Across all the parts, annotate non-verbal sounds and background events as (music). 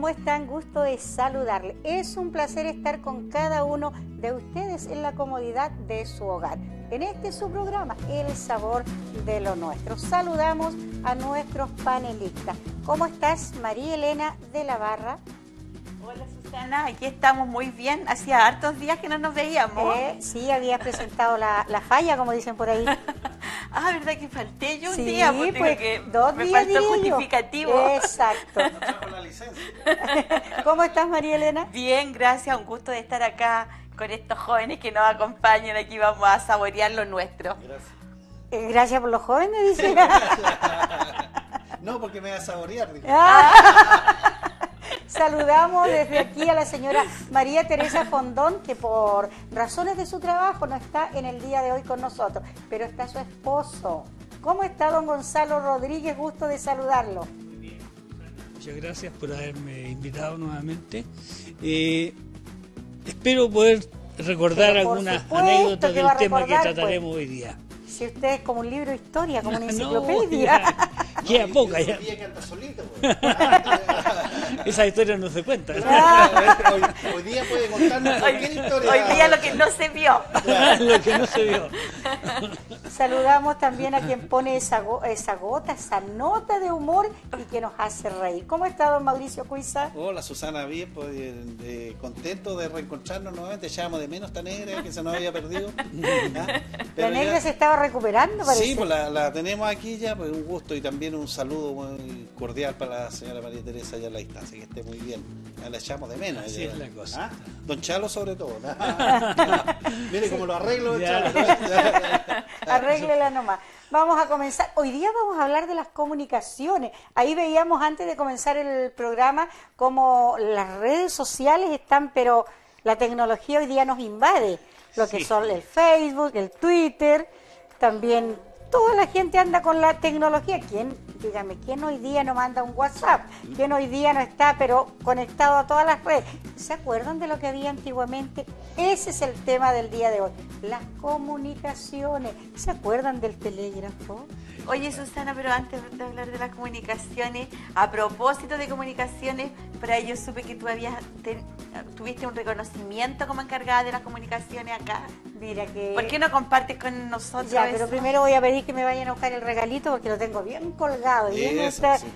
¿Cómo están? Gusto de saludarle. Es un placer estar con cada uno de ustedes en la comodidad de su hogar. En este su programa, El Sabor de lo Nuestro. Saludamos a nuestros panelistas. ¿Cómo estás, María Elena de la Barra? Hola Susana, aquí estamos muy bien. Hacía hartos días que no nos veíamos. Eh, sí, había presentado la, la falla, como dicen por ahí. (laughs) Ah, ¿verdad que falté yo un Sí, día? Pues, pues, que dos me días faltó yo. justificativo. Exacto. (laughs) La licencia. (laughs) ¿Cómo estás, María Elena? Bien, gracias. Un gusto de estar acá con estos jóvenes que nos acompañan. Aquí vamos a saborear lo nuestro. Gracias. Eh, Gracias por los jóvenes, dice. (laughs) No, porque me va a saborear. dije. Ah. Saludamos desde aquí a la señora María Teresa Fondón, que por razones de su trabajo no está en el día de hoy con nosotros, pero está su esposo. ¿Cómo está don Gonzalo Rodríguez? Gusto de saludarlo. Muchas gracias por haberme invitado nuevamente. Eh, espero poder recordar algunas anécdotas que del tema que trataremos hoy día. Si usted es como un libro de historia, como una (laughs) No, enciclopedia. ya, Queda No, poca el ya. canta solito, pues. (laughs) (laughs) Esa historia no se cuenta. (laughs) hoy, hoy día puede contarnos cualquier historia. hoy día lo que no se vio. (laughs) Lo que no se vio. Saludamos también a quien pone esa, go- esa gota, esa nota de humor y que nos hace reír. ¿Cómo está don Mauricio Cuiza? Hola Susana, bien, pues eh, contento de reencontrarnos nuevamente. Echábamos de menos esta negra que se nos había perdido. ¿Ah? (laughs) La negra ya- se estaba recuperando, parece. Sí, pues la, la tenemos aquí ya, pues un gusto y también un saludo muy cordial para la señora María Teresa allá a la distancia, que esté muy bien. Ya la echamos de menos. Así ya. es la cosa. ¿Ah? Don Chalo sobre todo. ¿no? (laughs) (laughs) Mire cómo lo arreglo, Ya. Chalo. Arréglela nomás. Vamos a comenzar. Hoy día vamos a hablar de las comunicaciones. Ahí veíamos antes de comenzar el programa cómo las redes sociales están, pero la tecnología hoy día nos invade. Lo que Sí. son el Facebook, el Twitter, también toda la gente anda con la tecnología. ¿Quién, dígame, quién hoy día no manda un WhatsApp? ¿Quién hoy día no está, pero conectado a todas las redes? ¿Se acuerdan de lo que había antiguamente? Ese es el tema del día de hoy. Las comunicaciones. ¿Se acuerdan del telégrafo? Oye, Susana, pero antes de hablar de las comunicaciones, a propósito de comunicaciones, para ello supe que tú habías te- tuviste un reconocimiento como encargada de las comunicaciones acá. Mira que... ¿Por qué no compartes con nosotros Ya, eso? pero primero voy a pedir que me vayan a buscar el regalito porque lo tengo bien colgado. Y Eso, sí.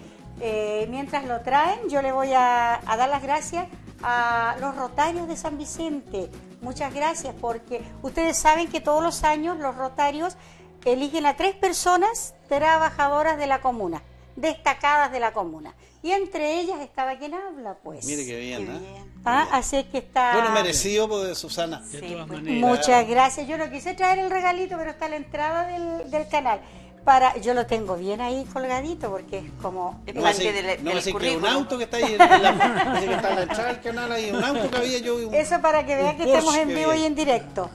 eh, mientras lo traen, yo le voy a, a dar las gracias a los rotarios de San Vicente. Muchas gracias porque ustedes saben que todos los años los rotarios eligen a tres personas trabajadoras de la comuna, destacadas de la comuna. Y entre ellas estaba quien habla, pues. Mire qué Qué bien, ¿eh? bien. Ah, así es que está... Bueno, merecido, pues, Susana. De Sí, todas pues. maneras. Muchas gracias. Yo no quise traer el regalito, pero está a la entrada del, del canal. Para, yo lo tengo bien ahí colgadito porque es como Es No parte del- no del ser que un auto que está ahí en la, dice que está en la entrada del canal ahí, un auto que había yo. y un- eso para que vean que estamos en vivo y en directo.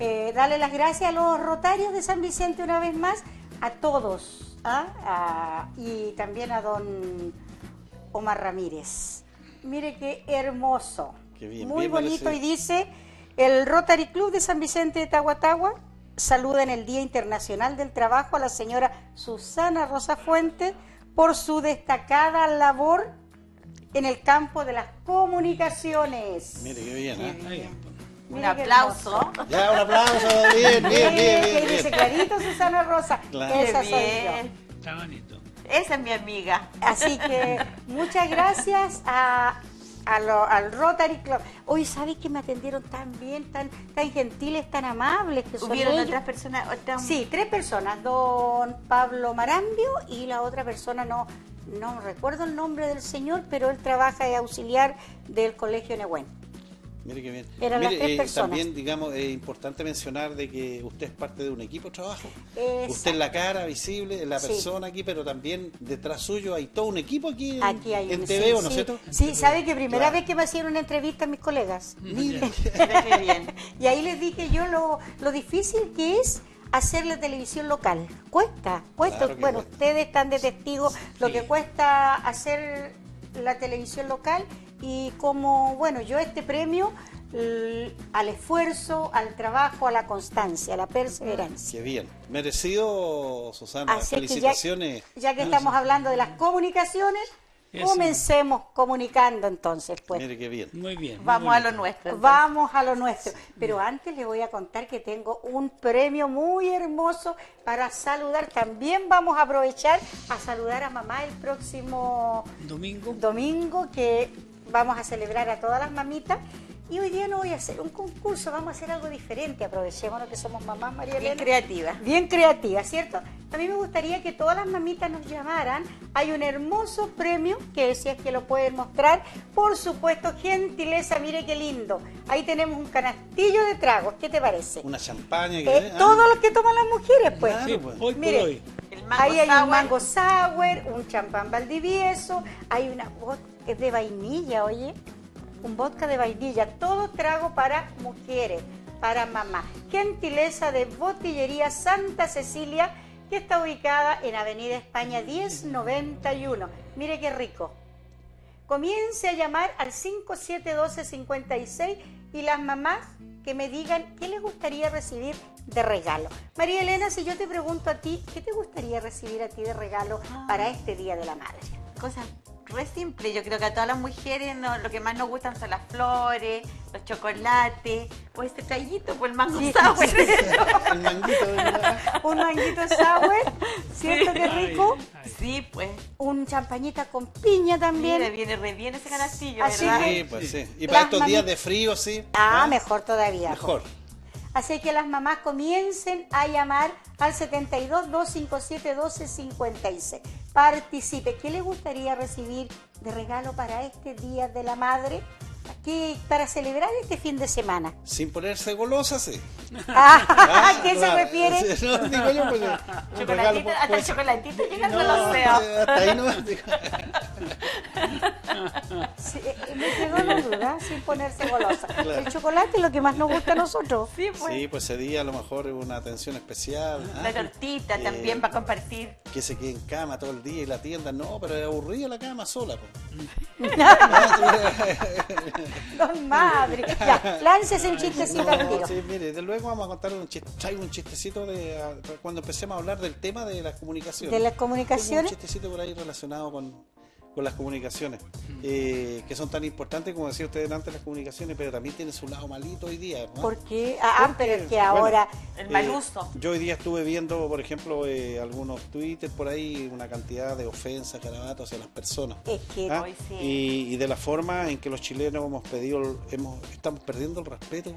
Eh, darle las gracias a los rotarios de San Vicente una vez más, a todos, ¿ah? A- y también a don Omar Ramírez. Mire qué hermoso, Qué bien, muy bien bonito merecido. y dice el Rotary Club de San Vicente de Tahuatahua saluda en el Día Internacional del Trabajo a la señora Susana Rosa Fuente por su destacada labor en el campo de las comunicaciones. Mire qué bien, ¿eh? Pues. Un aplauso. Ya, un aplauso. Bien, bien, bien, bien. que dice clarito Susana Rosa. Claro. Esa Qué soy yo. bien. Está bonito. Esa es mi amiga. Así que muchas gracias a, a lo- al Rotary Club. Hoy sabéis que me atendieron tan bien, tan, tan gentiles, tan amables que son ¿Hubieron ellos. otras personas? otras- Sí, tres personas, don Pablo Marambio y la otra persona no no recuerdo el nombre del señor, pero él trabaja de auxiliar del Colegio Nehuen. Mire qué bien. Eran las Mire, tres eh, personas. también, digamos, es importante mencionar de que usted es parte de un equipo de trabajo. Exacto. Usted es la cara visible, es la Sí. persona aquí, pero también detrás suyo hay todo un equipo aquí en, Aquí hay en un- TV, sí, ¿no sí. es cierto? Sí, sabe que primera Claro. vez que me hicieron una entrevista a mis colegas. Mire. (laughs) Mira qué bien. (laughs) Y ahí les dije yo lo, lo difícil que es hacer la televisión local. Cuesta, cuesta. Claro bueno, cuesta. ustedes están de testigo lo Sí. que cuesta hacer la televisión local y como, bueno, yo este premio l- al esfuerzo, al trabajo, a la constancia, a la perseverancia. Qué bien. Merecido, Susana. Así es que ya, Felicitaciones. ya que estamos hablando de las comunicaciones, Eso. Comencemos comunicando entonces, pues. Mire qué bien. Muy bien. muy Vamos a lo nuestro. entonces. Vamos a lo nuestro. Pero antes les voy a contar que tengo un premio muy hermoso para saludar. También vamos a aprovechar a saludar a mamá el próximo Domingo. domingo que vamos a celebrar a todas las mamitas. Y hoy día no voy a hacer un concurso, vamos a hacer algo diferente. Aprovechémonos que somos mamás, María Bien Elena. creativa. Bien creativa, ¿cierto? A mí me gustaría que todas las mamitas nos llamaran. Hay un hermoso premio que si es que lo pueden mostrar. Por supuesto, gentileza, mire qué lindo. Ahí tenemos un canastillo de tragos. ¿Qué te parece? Una champaña que Eh, todo lo que toman las mujeres, pues. Claro, Sí, pues. hoy Mire, por hoy. El mango Ahí hay sour. un mango sour, un champán valdivieso, hay una vodka es de vainilla, oye, un vodka de vainilla, todo trago para mujeres, para mamá. Gentileza de Botillería Santa Cecilia, que está ubicada en Avenida España 1091. Mire qué rico. Comience a llamar al 571256 y las mamás que me digan qué les gustaría recibir de regalo. María Elena, si yo te pregunto a ti, ¿qué te gustaría recibir a ti de regalo para este Día de la Madre? Cosas re simples. Yo creo que a todas las mujeres no- lo que más nos gustan son las flores, los chocolates, o este callito, pues el mango Sí. sour. (laughs) El manguito de la- Un manguito sour, ¿cierto que rico? ay. Sí, pues. Un champañita con piña también. Mira, viene re bien ese canastillo, Así ¿verdad? que- Sí, pues sí. Y para estos días de frío, sí. Ah, mejor todavía. Mejor. Así que las mamás comiencen a llamar al 72 257 1256. Participe. ¿Qué les gustaría recibir de regalo para este Día de la Madre? Aquí, para celebrar este fin de semana. Sin ponerse golosa, sí. Ah, ¿A qué se refiere? No, digo yo, pues, Chocolatito, regalo, hasta pues, el chocolatito llega al no, veloceo. hasta ahí no. Sí, eh, me quedó la duda, sin ponerse golosa. Claro. El chocolate es lo que más nos gusta a nosotros. Sí, pues. Sí, pues ese día a lo mejor es una atención especial. La ¿ah? tortita Eh, también para compartir. Que se quede en cama todo el día y la tienda, no, pero es aburrida la cama sola. pues. (laughs) (laughs) Don Madre. Ya, láncese un chistecito No, tiro. sí, mire, desde luego vamos a contar un chiste, traigo un chistecito de cuando empecemos a hablar del tema de las comunicaciones. De las Tengo un comunicaciones. chistecito por ahí relacionado con, con las comunicaciones, eh, que son tan importantes como decía usted antes las comunicaciones, pero también tienen su lado malito hoy día. ¿no? ¿Por qué? Ah, ah, pero es que Bueno, ahora. El Eh, mal uso. yo hoy día estuve viendo, por ejemplo, eh, algunos Twitter por ahí, una cantidad de ofensas, garabatos hacia las personas. Es que. ¿ah? Hoy sí. y, y de la forma en que los chilenos hemos pedido, hemos, estamos perdiendo el respeto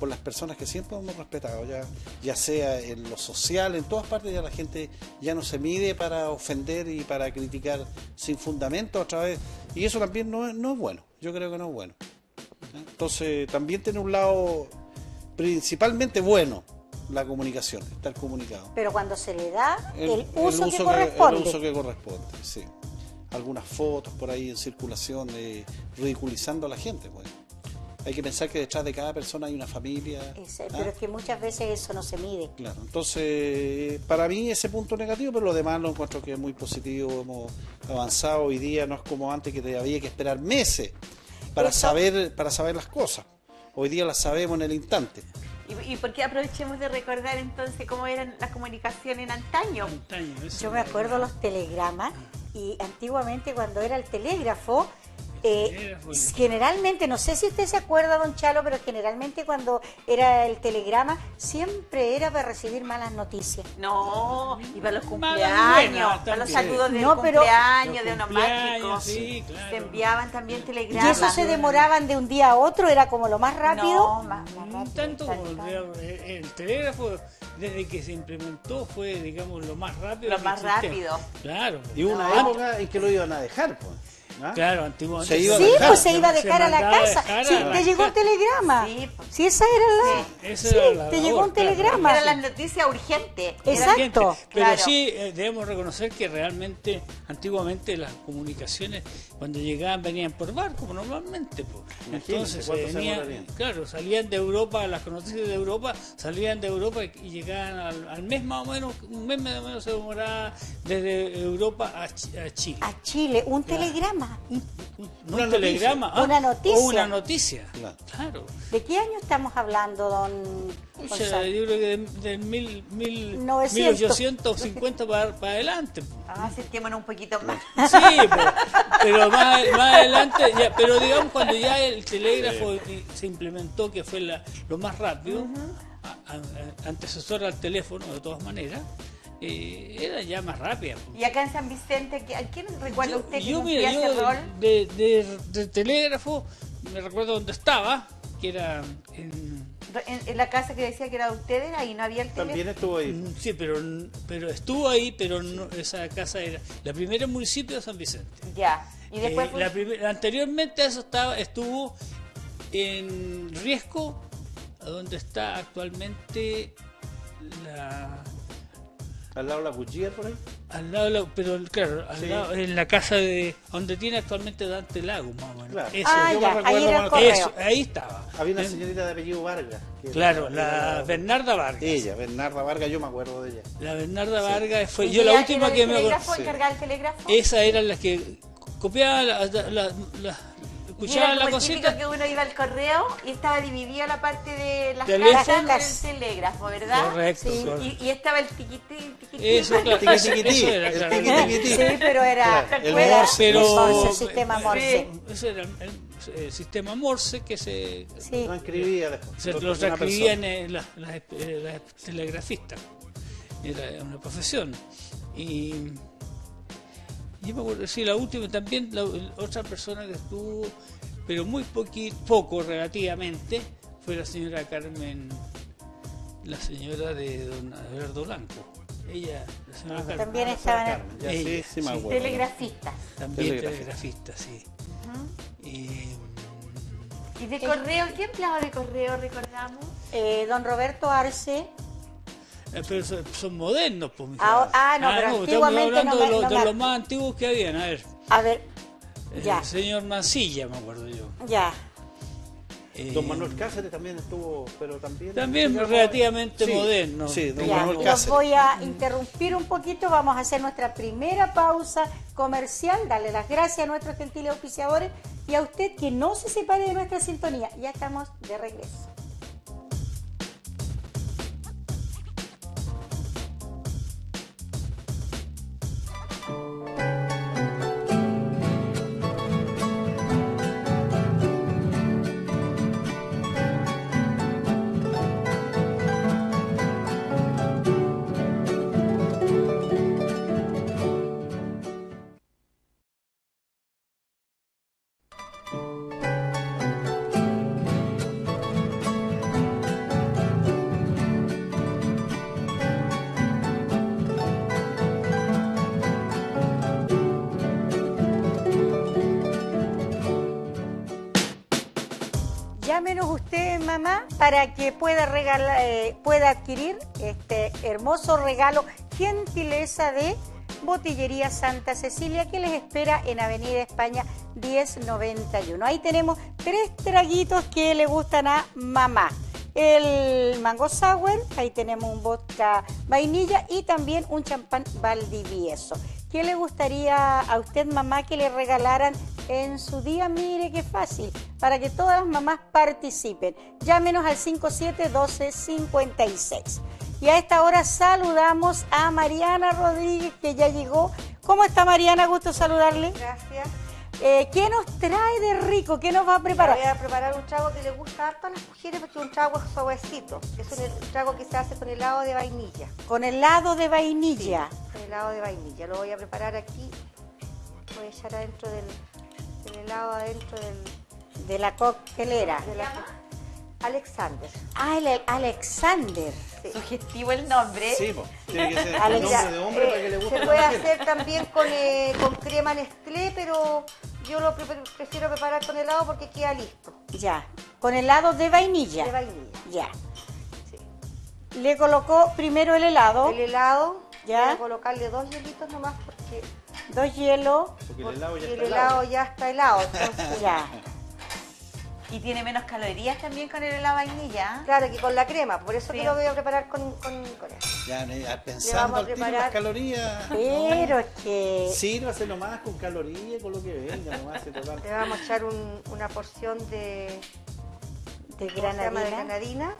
por las personas que siempre hemos respetado, ya, ya sea en lo social, en todas partes ya la gente ya no se mide para ofender y para criticar sin fundamento otra vez, y eso también no es, no es bueno, yo creo que no es bueno. Entonces también tiene un lado principalmente bueno la comunicación, estar comunicado. Pero cuando se le da el, uso, que corresponde. el uso que corresponde, sí. Algunas fotos por ahí en circulación eh, ridiculizando a la gente. Pues. Hay que pensar que detrás de cada persona hay una familia. Ese- ¿ah? pero es que muchas veces eso no se mide. Claro, entonces para mí ese punto negativo, pero lo demás lo encuentro que es muy positivo, hemos avanzado hoy día, no es como antes que te había que esperar meses para Eso- saber para saber las cosas. Hoy día las sabemos en el instante. ¿Y, y por qué aprovechemos de recordar entonces cómo eran las comunicaciones en antaño? Antaño, eso Yo me acuerdo los telegramas y antiguamente cuando era el telégrafo, eh, generalmente, no sé si usted se acuerda, don Chalo, pero generalmente cuando era el telegrama siempre era para recibir malas noticias. No, y para los cumpleaños, para los saludos No, pero- cumpleaños, de cumpleaños, onomáticos. sí, claro. Se enviaban también Y telegramas. eso se demoraban de un día a otro, era como lo más rápido. No, más, más Un rápido, tanto como tal. el, el telégrafo desde que se implementó fue digamos lo más rápido Lo más existía. rápido. claro Y una No. época en que lo iban a dejar. Pues, ¿ah? claro antiguamente Se iba a Sí, dejar. pues se iba a dejar a la casa. dejar Sí, a la te llegó un telegrama. Sí, pues. Sí, esa era la. Sí, esa sí, era la te labor, llegó un claro. telegrama. Era las noticias urgentes. Exacto. Urgente. Pero Claro. sí eh, debemos reconocer que realmente antiguamente las comunicaciones cuando llegaban venían por barco pues, normalmente pues. Entonces cuánto se venían- claro salían de Europa las noticias de Europa salían de Europa y, llegaban al, al mes más o menos un mes más o menos se demoraba desde Europa a, a Chile A Chile, un telegrama. Telegrama. No Una un noticia. telegrama. ah, Una noticia. O una noticia. Claro. Claro. ¿De qué año estamos hablando, don Pucha, Gonzalo? yo creo que de, de mil, mil, 900. 1850 para, para adelante. Ah, acerquémonos un poquito más. Sí, pero, pero más, más adelante, ya, pero digamos cuando ya el telégrafo se implementó, que fue la- lo más rápido, a- a- antecesor al teléfono de todas maneras, eh, era ya más rápida. Y acá en San Vicente, ¿a quién recuerda usted que yo, mira, ese yo rol? de, de- de telégrafo, me recuerdo dónde estaba, que era en... En, en la casa que decía que era de ustedes, ahí no había el teléfono. También estuvo ahí. Mm, Sí, pero, pero estuvo ahí, pero no- esa casa era la primera en municipio de San Vicente. Ya. Y después Eh, fue- la primer- anteriormente a eso estaba, estuvo en Riesco, a donde está actualmente la Al lado de la cuchilla por ahí. al lado, de la- pero claro, al Sí. lado- en la casa de donde tiene actualmente Dante Lago, más o menos. Claro. Eso, Ah, yo me ya, recuerdo ahí eso, ahí estaba. Había una señorita de apellido Vargas. Claro, la Bernarda Vargas. Ella, Bernarda Vargas, yo me acuerdo de ella. La Bernarda Vargas fue ¿Y yo la última que me acuerdo. telégrafo, Sí. Esa era la que copiaba la, la, la- la- el cosita. que uno iba al correo y estaba dividida la parte de las Teléfono. casas del telégrafo, ¿verdad? Correcto, Sí. correcto. Y, y estaba el tiquitín, tiquitín. Eso, claro, Tiqui, eso, era, el claro. tiqui. Sí, pero era, Claro, el Morse. el sistema Morse. Ese era el, el- el sistema Morse que se, Sí. Transcribía después. se lo transcribían persona. las, las, eh, las telegrafistas. Era una profesión. Y yo me acuerdo, sí, la última también, la, otra persona que estuvo, pero muy poqui, poco relativamente, fue la señora Carmen, la señora de don Alberto Blanco. Ella, la señora Carmen. También estaba en el- Carmen, ya, Ella, sí, sí me sí. acuerdo. Telegrafista. También Telegrafista. telegrafista, sí. Y, ¿Y de correo? ¿Qué empleado de correo recordamos? Eh, don Roberto Arce, eh, pero son, son modernos, pues. mi Ah, ah, no, pero estamos antiguamente hablando no de, de los más antiguos que habían. A ver, a ver, el señor Mancilla, me acuerdo yo. ya. Eh, Don Manuel Cáceres también estuvo, pero también... También relativamente sí, moderno. Sí, don Ya, Manuel los Cáceres. voy a interrumpir un poquito, vamos a hacer nuestra primera pausa comercial, darle las gracias a nuestros gentiles auspiciadores y a usted que no se separe de nuestra sintonía. Ya estamos de regreso. Para que pueda eh, pueda adquirir este hermoso regalo, gentileza de Botillería Santa Cecilia, que les espera en Avenida España 1091. Ahí tenemos tres traguitos que le gustan a mamá. El mango sour, ahí tenemos un vodka vainilla y también un champán valdivieso. ¿Qué le gustaría a usted, mamá, que le regalaran en su día? Mire qué fácil, para que todas las mamás participen. Llámenos al 571256. Y a esta hora saludamos a Mariana Rodríguez, que ya llegó. ¿Cómo está Mariana? Gusto saludarle. Gracias. Eh, ¿Qué nos trae de rico? ¿Qué nos va a preparar? Voy a preparar un trago que le gusta harto a las mujeres porque es un trago suavecito. Es un, trago que se hace con helado de vainilla. Con helado de vainilla. Con helado de vainilla. Lo voy a preparar aquí. Voy a echar adentro del, del helado, adentro del, De la coctelera. de la... Alexander. Ah, el Alexander. Sugestivo el nombre. Sí, tiene que ser el nombre de hombre para que le guste Se puede hacer también con, eh, con crema Nestlé, pero yo lo pre- prefiero preparar con helado porque queda listo. Ya. Con helado de vainilla. De vainilla. Ya. Sí. Le colocó primero el helado, El helado, Ya. voy a colocarle dos hielitos nomás porque, dos hielos. Porque el helado ya porque el está helado helado. ya está helado. Entonces, Ya. Y tiene menos calorías también con el helado vainilla. ¿ah? Claro, que con la crema, por eso Sí. que lo voy a preparar con, con, con eso. Ya, ne- vamos pensando al preparar- las calorías. Pero es que Sírvase nomás con calorías, con lo que venga, nomás. se total. Le vamos a echar un- una porción de, granadina.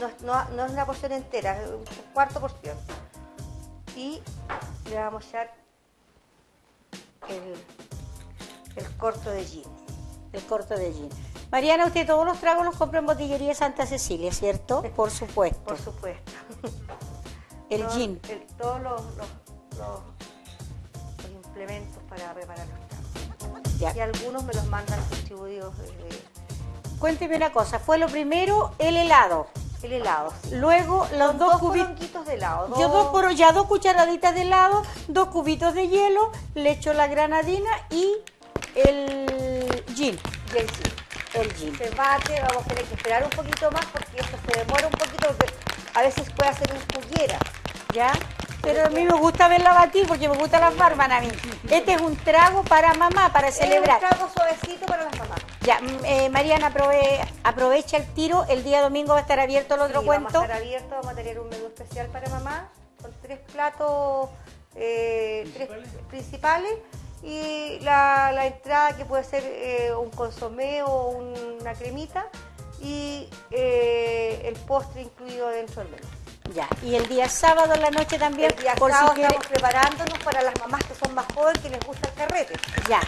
No, es- no, no es una porción entera, es un cuarto porción. Y le vamos a echar el, el corto de gin. El corto de gin. Mariana, usted todos los tragos los compra en Botillería Santa Cecilia, ¿cierto? Por supuesto. Por supuesto. (laughs) el Todo- gin. el- todos los, los- los- los implementos para preparar los tragos. Ya. Y algunos me los mandan distribuidos desde Cuénteme una cosa, fue lo primero el helado, el helado. luego los Son dos, dos cubitos, de helado. yo dos por, ya dos cucharaditas de helado, dos cubitos de hielo, le echo la granadina y el gin, gin. el gin. Se bate, vamos a tener que esperar un poquito más porque esto se demora un poquito porque a veces puede hacer un juguera. ¿Ya? Pero a mí me gusta verla batir porque me gustan las barbas a mí. Este es un trago para mamá, para celebrar. Es un trago suavecito para las mamás. Ya, mm, eh, Mariana, aprove- aprovecha el tiro. El día domingo va a estar abierto el otro Sí, cuento. Vamos a estar abiertos, vamos a tener un menú especial para mamá con tres platos eh, tres principales y la, la entrada que puede ser eh, un consomé o una cremita y eh, el postre incluido dentro del menú. Ya, y el día sábado en la noche también, El día por sábado si quiere- estamos preparándonos para las mamás que son más jóvenes que les gusta el carrete. Ya,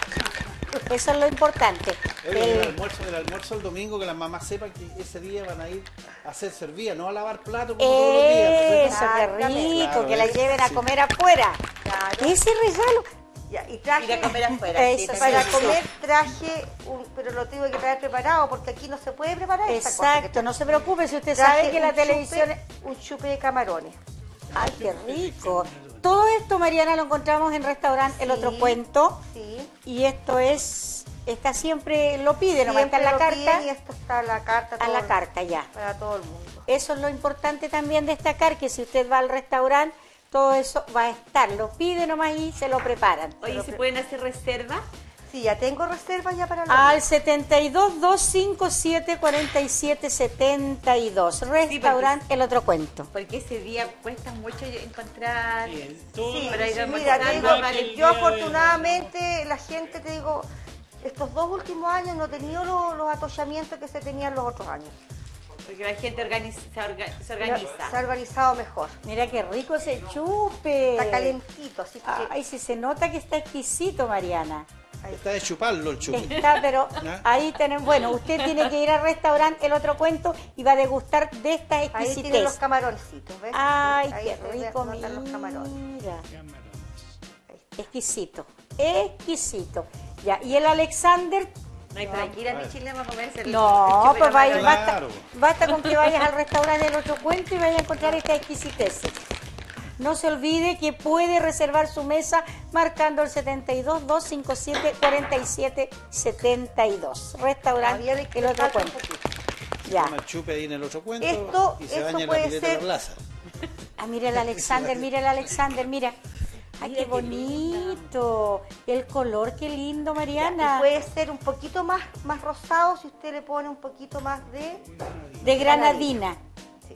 eso es lo importante. Oye, el, El- almuerzo, el almuerzo el domingo, que las mamás sepan que ese día van a ir a hacer servidas, no a lavar platos como todos los días. ¿no es Eso, qué rico, Claro, que la lleven a Sí. comer afuera. Claro. Ese regalo. Ya, y traje, Ir a comer afuera. Eso, sí, para sí, comer traje, un- pero lo tuve que traer preparado porque aquí no se puede preparar Exacto, no se preocupe si usted sabe que la chupe- televisión... es- un chupe de camarones. Ay, qué rico. Todo esto, Mariana, lo encontramos en restaurante El Otro Cuento. Sí. Y esto es, está siempre, lo pide, nomás está en la lo carta. piden y esto está en la carta. A todo- la carta, ya. Para todo el mundo. Eso es lo importante también destacar, que si usted va al restaurante, todo eso va a estar. Lo pide nomás y se lo preparan. Oye, ¿se pueden hacer reservas? Sí, ya tengo reservas ya para el Al 72 257 47 72. Restaurante El Otro Cuento. Porque ese día cuesta mucho encontrar... Sí, Sí, para ir se mira, digo, yo de- afortunadamente la gente, te digo, estos dos últimos años no he tenido lo- los atollamientos que se tenían los otros años. Porque la gente organiza, se, orga- se Se ha organiza. organizado mejor. Mira qué rico ese chupe. Está calentito, así que Ay, si se nota que está exquisito, Mariana. Está de chuparlo el chupe. Está, pero (laughs) ¿Ah? ahí tenemos, bueno, usted tiene que ir al restaurante El Otro Cuento y va a degustar de esta ahí tienen los camaroncitos, ¿ves? Ay, Ahí qué rico, notan los camarones. mira. Camarones. Exquisito, exquisito. Ya, y el Alexander, No hay para que ir a mi Chile a comerse no, pues vaya, basta, con que vayas al restaurante del otro cuento y vayas a encontrar esta exquisitez. No se olvide que puede reservar su mesa marcando el 72 257 47 72. Restaurante Todavía le- el otro cuento. Ya. El chupe ahí en el otro cuento Esto- y se esto baña en la puede pileta de ser- la plaza. Ah, mira el Alexander, mira el Alexander, mira. Ay, qué bonito. El color, qué lindo, Mariana. puede ser un poquito más, más rosado si usted le pone un poquito más de... De granadina. Sí.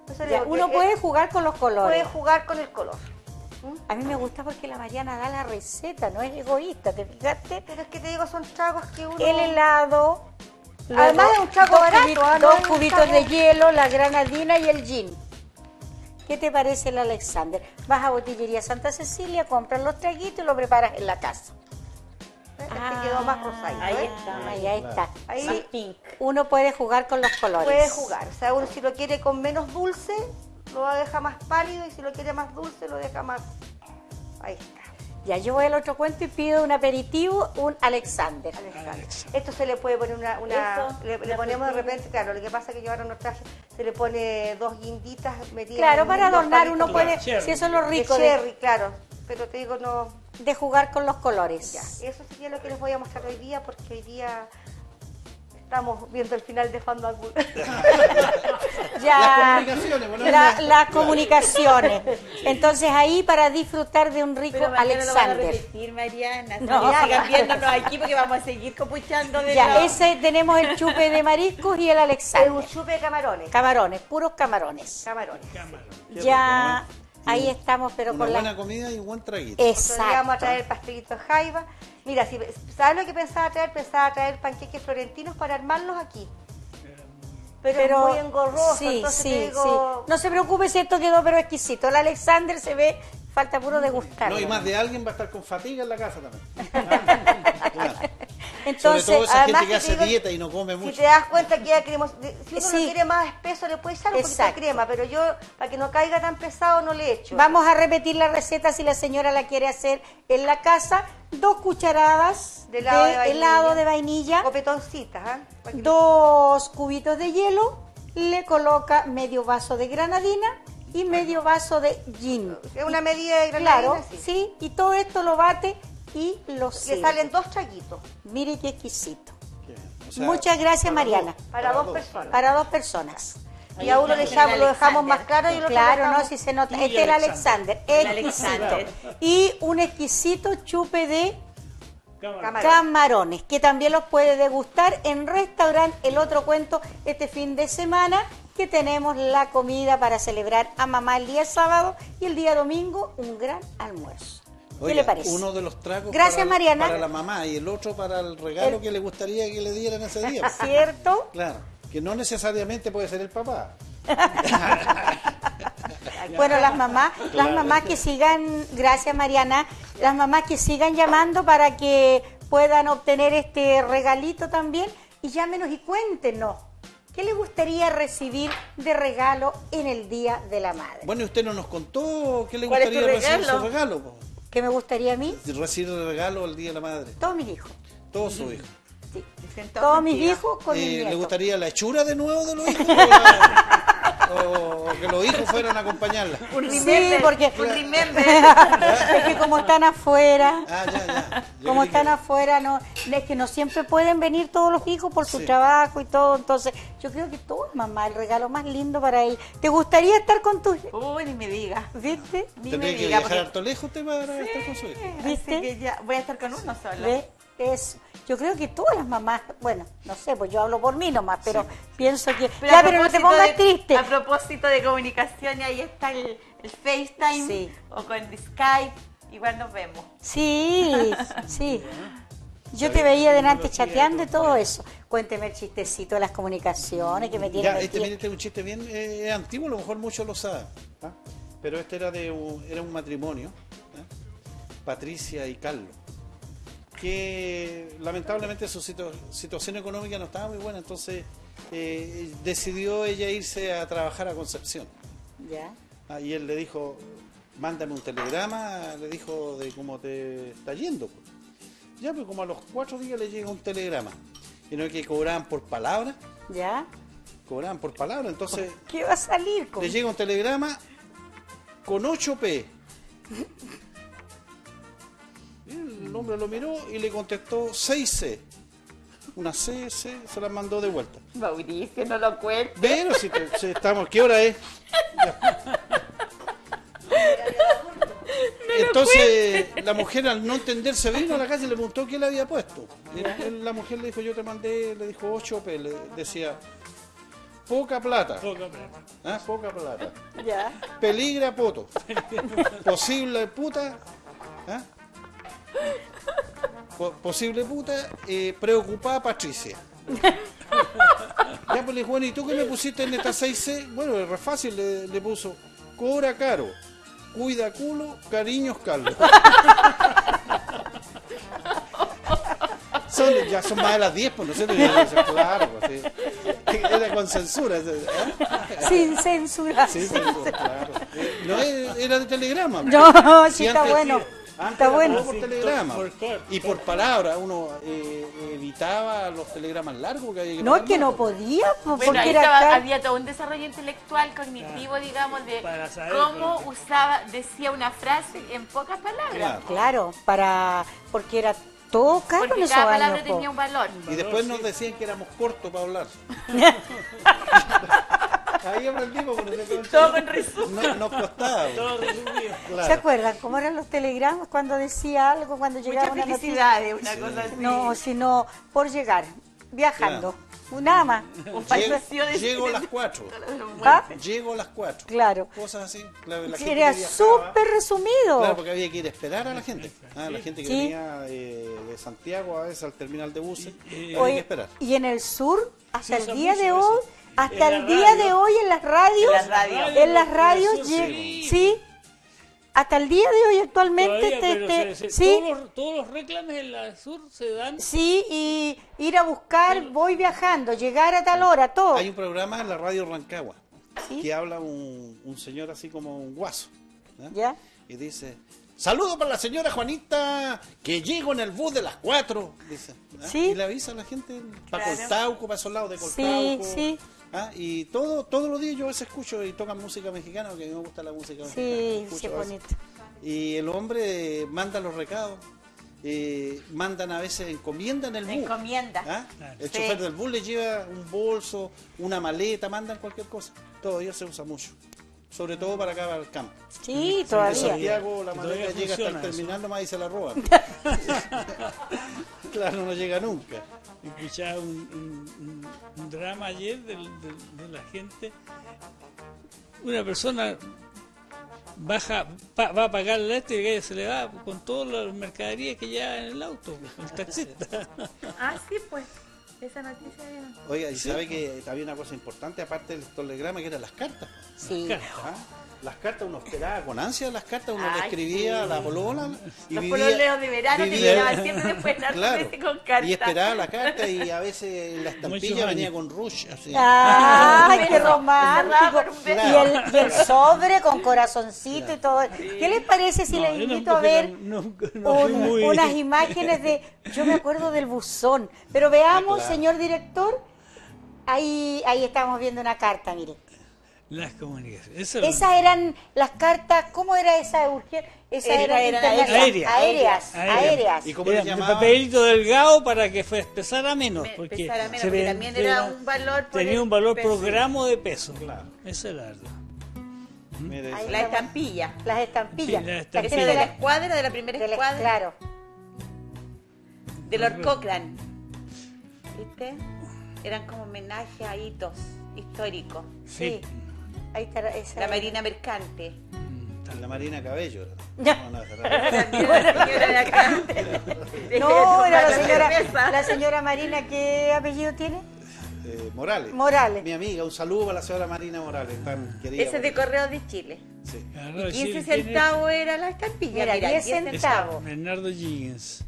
Entonces, Ya, le- uno puede jugar con los colores. puede jugar con el color. ¿Mm? A mí me gusta porque la Mariana da la receta, no es egoísta, ¿te fijaste? Pero es que te digo, son tragos que uno... El helado. Además es un trago dos barato, cubitos- ¿ah? No dos cubitos de hielo, la granadina y el gin. ¿Qué te parece el Alexander? Vas a Botillería Santa Cecilia, compras los traguitos y lo preparas en la casa. Este quedó más rosadito. ahí ¿eh? está. Ahí, ahí está. Ahí Sí. pink. Uno puede jugar con los colores. puede jugar. O sea, uno si lo quiere con menos dulce, lo deja más pálido y si lo quiere más dulce, lo deja más... Ahí está. Ya, yo voy al otro cuento y pido un aperitivo, un Alexander. Alexander. Esto se le puede poner una... una- Eso, le, le ponemos de repente, claro, lo que pasa es que yo ahora no traje, se le pone dos guinditas metidas Claro, en- para adornar uno de- puede, cherry. si eso es lo rico de, cherry, claro. Pero te digo, no... de jugar con los colores. Ya, eso es lo que les voy a mostrar hoy día porque hoy día estamos viendo el final de Fandango. (laughs) Ya, Las comunicaciones, bueno, la- las comunicaciones. Entonces ahí para disfrutar de un rico Pero mañana lo van a Alexander. repetir, Mariana. No. No, sigan (laughs) viéndonos aquí porque vamos a seguir copuchando de Ya, nuevo. ese tenemos el chupe de mariscos y el es un Alexander. chupe de camarones. Camarones, puros camarones. Camarones. Ya ahí estamos, pero Una con buena la... comida y un buen traguito. Nosotros íbamos a Exacto. traer pastelito de jaiba. Mira, si, ¿sabes lo que pensaba traer? Pensaba traer panqueques florentinos para armarlos aquí. Pero, Pero muy engorroso, sí, entonces sí, te digo... sí. No se preocupe si esto quedó pero exquisito. El Alexander se ve, falta puro degustarlo. No, y más de alguien va a estar con fatiga en la casa también. (laughs) Claro. Entonces, Sobre todo esa además gente que hace digo, dieta y no come Si mucho. te das cuenta que ya queremos, si uno Sí. lo quiere más espeso le puede echar un poquito de crema, pero yo para que no caiga tan pesado no le echo. Vamos a repetir la receta si la señora la quiere hacer en la casa. Dos cucharadas De de, helado de vainilla. helado de vainilla, Copetoncitas, ¿ah? Dos cubitos de hielo, le coloca medio vaso de granadina y medio vaso de gin. Es una medida de granadina, Claro, sí. sí, y todo esto lo bate y lo Le sirve. salen dos traguitos Mire qué exquisito. O sea, Muchas gracias, Mariana. para dos personas. Para dos personas. Y a uno le lo dejamos más claro y el otro Claro, no, si se nota. Y Este es el Alexander. Exquisito. Alexander. Y un exquisito chupe de. Camarón. camarones, que también los puede degustar en restaurante El Otro Cuento este fin de semana, que tenemos la comida para celebrar a mamá el día sábado y el día domingo un gran almuerzo. ¿Qué Oiga, le parece? Uno de los tragos Gracias, para, Mariana. para la mamá y el otro para el regalo El- que le gustaría que le dieran ese día. (laughs) ¿Cierto? Claro, que no necesariamente puede ser el papá. (laughs) Bueno, las mamás, las mamás que sigan, gracias Mariana, las mamás que sigan llamando para que puedan obtener este regalito también y llámenos y cuéntenos. ¿Qué le gustaría recibir de regalo en el Día de la Madre? Bueno, y usted no nos contó qué le ¿Cuál es tu gustaría recibir su regalo. ¿Qué me gustaría a mí? Recibir regalo el Día de la Madre. Todos mis hijos. Todos sus hijos. Sí. Dicen Todos mis hijos con mis Eh, ¿Le gustaría la hechura de nuevo de los (laughs) hijos? O, que los hijos fueran a acompañarla. Un Sí, porque- un remember. (laughs) es que como están afuera, Ah, ya, ya. Yo como están afuera, no, es que no siempre pueden venir todos los hijos por su Sí. trabajo y todo, entonces yo creo que todo es mamá, el regalo más lindo para ellos. ¿Te gustaría estar con tus Uy, ni me diga. ¿Viste? Ni me que diga. viajar porque- harto lejos usted para estar con su hijo. ¿Viste? Así que ya voy a estar con uno solo. ¿Ve? Es, yo creo que todas las mamás, bueno, no sé, pues yo hablo por mí nomás, pero pienso que... Pero ya, pero no te pongas de- triste. A propósito de comunicación, ahí está el, el FaceTime Sí. o con el Skype. Igual nos vemos. Sí, (laughs) sí. Yo te veía delante chateando y todo eso. Cuénteme el chistecito de las comunicaciones que me tiene Ya, este, este es un chiste bien eh, antiguo, a lo mejor muchos lo saben. ¿ah? Pero este era de un, era un matrimonio, ¿ah? Patricia y Carlos, que lamentablemente su situ- situación económica no estaba muy buena, entonces eh, decidió ella irse a trabajar a Concepción. Ya. Ah, y él le dijo, mándame un telegrama, le dijo de cómo te está yendo. Ya, pues como a los cuatro días le llega un telegrama. Y no es que cobraban por palabra, ¿Ya? cobraban por palabra, entonces ¿Qué va a salir? con- le llega un telegrama con 8P. El hombre lo miró y le contestó 6C. Una C, C, se la mandó de vuelta. Mauricio, no lo cuentes. Pero si, te- si estamos, ¿qué hora es? Ya. Entonces la mujer al no entenderse vino a la casa y le preguntó qué le había puesto. Y la mujer le dijo, yo te mandé, le dijo 8P, le decía, poca plata. Poca plata. ¿ah? Poca plata. Ya. Peligra poto. Posible puta. ¿ah? Po- posible puta, eh, preocupada Patricia. ya pues le bueno, ¿y tú qué me pusiste en esta 6C? Bueno, es re fácil, le, le puso, cobra caro, cuida culo, cariños Carlos. Son, ya son más de las 10, pues no sé, claro, pues, sí. era con censura. ¿eh? Sin censura. Sí, sí, claro. Eh, No, era de telegrama. No, sí, Sí, está antes- bueno. Antes Está bueno. todo por telegrama. por carta. y por palabra uno eh, evitaba los telegramas largos que había que No, es que no podía, Bueno, porque era estaba- había todo un desarrollo intelectual, cognitivo, digamos, de cómo usaba, decía una frase en pocas palabras. Claro. Claro, para porque era todo caro en Porque esos cada años. palabra tenía un valor. Y después nos decían que éramos cortos para hablar. (laughs) (laughs) Ahí aprendimos con ese Todo con resumen. no, Nos costaba. Todo resumido. Claro. ¿Se acuerdan cómo eran los telegramas cuando decía algo, cuando llegaba Muchas una noticia? felicidades, una cosa así. No, sino por llegar, viajando. Nada más. Un Llego, de- llego a las 4. (laughs) ¿Ah? Llego a las 4. Claro. Cosas así. Claro, la Sí, gente Era súper resumido. Claro, porque había que ir a esperar a la gente. Ah, la gente que Sí. venía eh, de Santiago a veces al terminal de buses. Y- había Oye, que esperar. y en el sur, hasta Se el día de eso. hoy, hasta el día radio. de hoy en las radios, En las radios. en las radios, Eso lleg- sí. sí, hasta el día de hoy actualmente, Todavía, te- pero te- se- se- sí, todos, los, todos los reclames en la sur se dan. sí, y ir a buscar, voy viajando, llegar a tal hora, todo. Hay un programa en la radio Rancagua ¿Sí? que habla un, un señor así como un guaso. ¿eh? ¿Ya? Y dice, saludo para la señora Juanita, que llego en el bus de las 4. Dice. Sí. Y le avisa a la gente para Claro. Coltauco, para esos lados de Sí, Coltauco. sí. ¿Ah? Y todo, todos los días yo a veces escucho y tocan música mexicana, porque a mí me gusta la música mexicana. Sí, bonito. Y el hombre manda los recados, eh, mandan a veces, encomiendan el bus. Encomienda. ¿Ah? El Sí. chofer del bus le lleva un bolso, una maleta, mandan cualquier cosa. Todavía se usa mucho. Sobre todo para acá, para el campo. Sí, todavía. Santiago la maleta llega hasta el terminal nomás y se la roban. (laughs) claro, no llega nunca. Escuchaba un, un- un- un drama ayer de, la gente. Una persona baja, pa- va a pagar el este y se le va con todas las mercaderías que lleva en el auto, el taxista. (laughs) Ah, sí, pues. Esa noticia. Oiga, y sabe que había una cosa importante, aparte del telegrama, que eran las cartas. Sí. ¿ah? Las cartas uno esperaba con ansia las cartas, uno le Ay, escribía sí. a la polola y Los vivía- pololeos de verano te vivía- llegaban siempre después de (laughs) Claro. con carta. Y esperaba la carta y a veces la estampilla venía con rush. Así. ¡Ay, Un qué romántico! un Y el, y el sobre con corazoncito y todo. ¿Qué les parece si No, les invito a ver no un- muy- (laughs) unas imágenes de... Yo me acuerdo del buzón, pero veamos, Ah, claro. señor director, ahí, ahí estamos viendo una carta, mire. Las comunicaciones. Esas eran las cartas, ¿cómo era esa urgente? Esa Era- era, era internacional. aérea. aéreas, Aérea. aéreas. ¿Y cómo le Era llamaban? papelito delgado para que fue- pesara menos. Me- Porque, pesara menos, se porque ven- también era un valor por Tenía un valor peso. por gramo de peso. Claro. Esa es la verdad. Mire, Ahí La estamos. estampilla. Las estampillas. Sí, la La estampilla. que era de la escuadra, de la primera De la- escuadra, claro. de Lord Cochrane. ¿Viste? Eran como homenajes a hitos históricos. Sí. Ahí está esa. La Marina Mercante. la Marina Cabello. No, no. (laughs) (laughs) No, era la señora, la señora Marina, ¿qué apellido tiene? eh, Morales. Morales. Mi amiga, un saludo para la señora Marina Morales, tan querida. Ese es de Correos de Chile. Sí. Agarró Y Chile, 15 tiene- centavos era la estampilla. Mira, 10 10 centavos. Bernardo Higgins.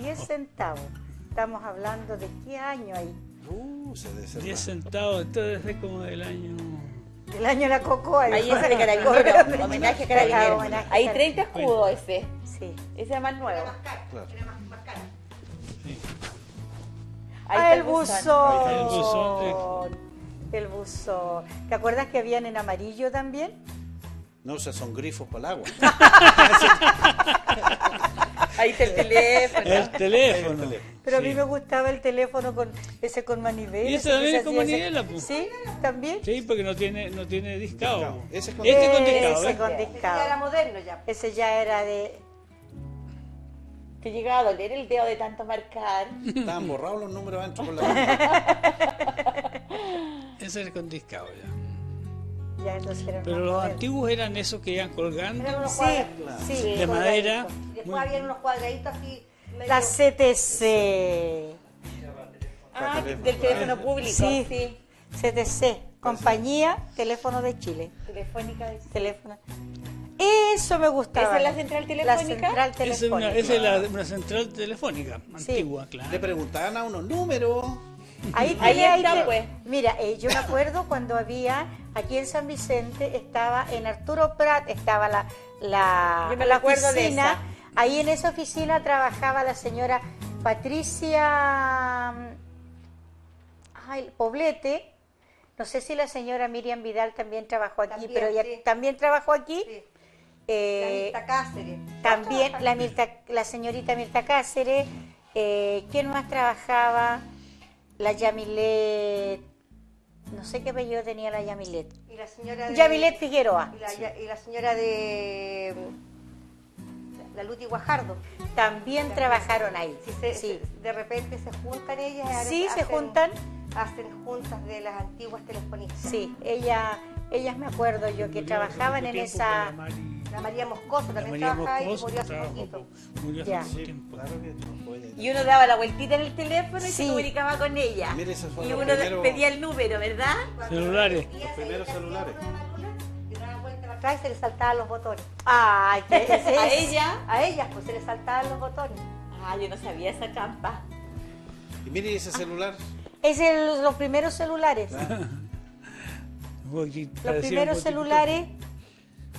10 centavos. Estamos hablando de qué año ahí. Uh, se debe 10 centavos, esto desde como del año. Del año de la cocoa. Ahí de carabinero, (laughs) homenaje a carabinero. Hay Carabinero. 30 escudos ese. Sí. Ese es más nuevo. Claro. Ahí Ah, está el buzón. El buzón El buzón. ¿Te acuerdas que habían en amarillo también? No, o sea, son grifos para el agua. (laughs) Ahí está el teléfono. El teléfono. Pero a Sí. mí me gustaba el teléfono con ese con manivela. Y ese que también es con ese- manivela, pues. Sí, también. Sí, porque no tiene, no tiene discado. Discado. Ese es con- este con Ese discado, ¿eh? con Ya era discado. moderno ya. Ese ya era de... Te llegaba a doler el dedo de tanto marcar. Estaban borrados los números adentro con la (laughs) Ese es con discado ya. Ya entonces era Pero los antiguos eran esos que iban colgando. Eran unos Sí, sí. De madera. Y después habían unos cuadraditos así. La CTC. Ah, del teléfono público. Sí. Sí. CTC. Compañía Teléfono de Chile. Telefónica. de- Teléfono. Eso me gustaba. ¿Esa es la central La telefónica? central Esa es una, telefónica. esa es la- una central telefónica Sí. antigua, Le claro. preguntaban a unos números. Ahí, Ahí está, pues. Mira, eh, yo me acuerdo cuando había, aquí en San Vicente, estaba en Arturo Prat, estaba la, la, Yo me la de esa. Ahí en esa oficina trabajaba la señora Patricia mm, ay, Poblete. No sé si la señora Miriam Vidal también trabajó aquí, También, pero ella sí. también trabajó aquí. Sí. eh, Mirta Cáceres. también la, Mirta, la señorita Mirta Cáceres. Eh, ¿Quién más trabajaba? La Yamilet. No sé qué apellido tenía la Yamilet. Y la señora de... Yamilet Figueroa. Y la, y la señora de... La Luti Guajardo. También trabajaron ahí. Si se- Sí, de repente se juntan ellas. Sí, se hacen- juntan. Hacen juntas de las antiguas telefonistas. sí. Ella, ellas me acuerdo yo que trabajaban en esa. la María Moscoso también María trabaja ahí, Moscoso murió hace poquito. poco, murió hace Ya. poco Sí, tiempo. claro que no puede. Y uno daba la vueltita en el teléfono y Sí. se comunicaba con ella. Y lo uno primero- pedía el número, ¿verdad? Celulares. Los primeros celulares. Atrás y se le saltaban los botones. Ay, que (laughs) ese A es- ella. A ellas pues se le saltaban los botones. Ah, yo no sabía esa campa. Y mire ese celular. Es el- los primeros celulares. (laughs) Walkie- Los primeros celulares.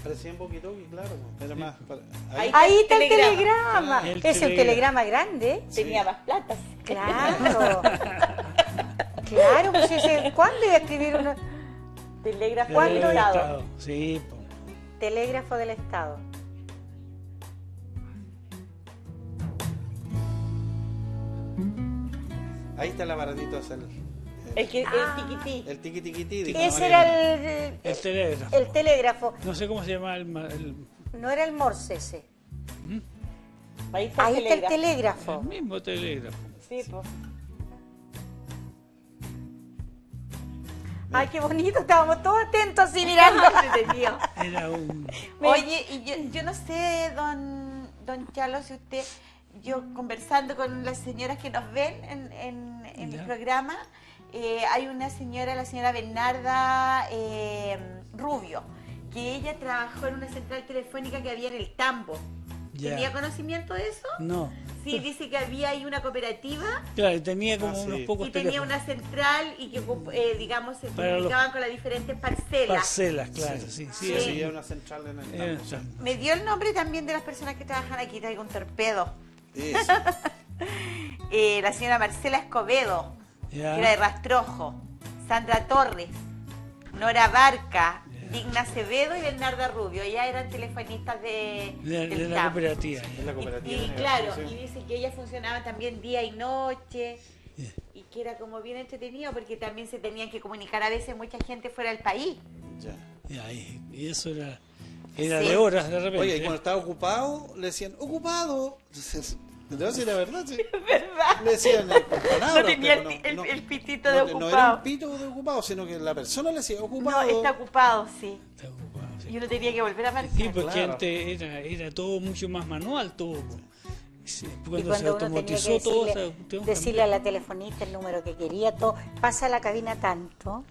Parecía un poquito claro. Era más. para- Ahí Ahí está el telegrama. telegrama. El es un telegrama. telegrama grande. Tenía más platas. Claro. (laughs) claro, pues ese, ¿cuándo iba a escribir un Telégrafo ¿Cuándo. Estado, Sí. Telégrafo del Estado? Ahí está el aparatito. es El, El, que, Ah. el tiquití. el tiqui tiqui ti, dijo Ese era el, el telégrafo. el telégrafo. No sé cómo se llama el, No era el Morse ese. Ahí está Ahí el está el telégrafo. telégrafo. el mismo telégrafo. Sí, pues. Ay, qué bonito. Estábamos todos atentos así (laughs) mirando. (laughs) Era un... Oye, y yo, yo no sé, don, don Chalo, si usted, yo conversando con las señoras que nos ven en, en- el programa, eh, hay una señora, la señora Bernarda eh, Rubio, que ella trabajó en una central telefónica que había en el Tambo. ¿Tenía conocimiento de eso? No. Sí, dice que había ahí una cooperativa Claro, y tenía como Ah, sí. unos pocos y tenía teléfonos. una central y que, eh, digamos, se Para los- comunicaban con las diferentes parcelas. Parcelas, claro, sí, sí. Sí, eso. sí, había una central en el sí. Me dio el nombre también de las personas que trabajan aquí, traigo un torpedo. (laughs) Eh, la señora Marcela Escobedo, que era de Rastrojo, Sandra Torres, Nora Barca, Digna Acevedo y Bernarda Rubio. Ellas eran telefonistas de, de, del de la cooperativa. La Y, cooperativa. y de claro, y dice que ellas funcionaban también día y noche y que era como bien entretenido porque también se tenían que comunicar a veces mucha gente fuera del país. Ya. Ya, y, y eso era, era Sí. de horas de repente. Oye, y cuando estaba ocupado, le decían, ocupado. No, si era verdad, sí. (laughs) ¿Verdad? Le decían. (laughs) No tenía el, pi- el- no- el pitito no- de No era ocupado. un pito de ocupado, sino que la persona le decía No, ocupado. está ocupado, sí. Está ocupado, sí. Y uno tenía que volver a marcar. Sí, porque Claro. antes era, era todo mucho más manual, todo. Sí, Y Cuando, se cuando uno tenía que automatizó todo, decirle, cuestión decirle a la telefonista el número que quería, todo, pasa a la cabina tanto.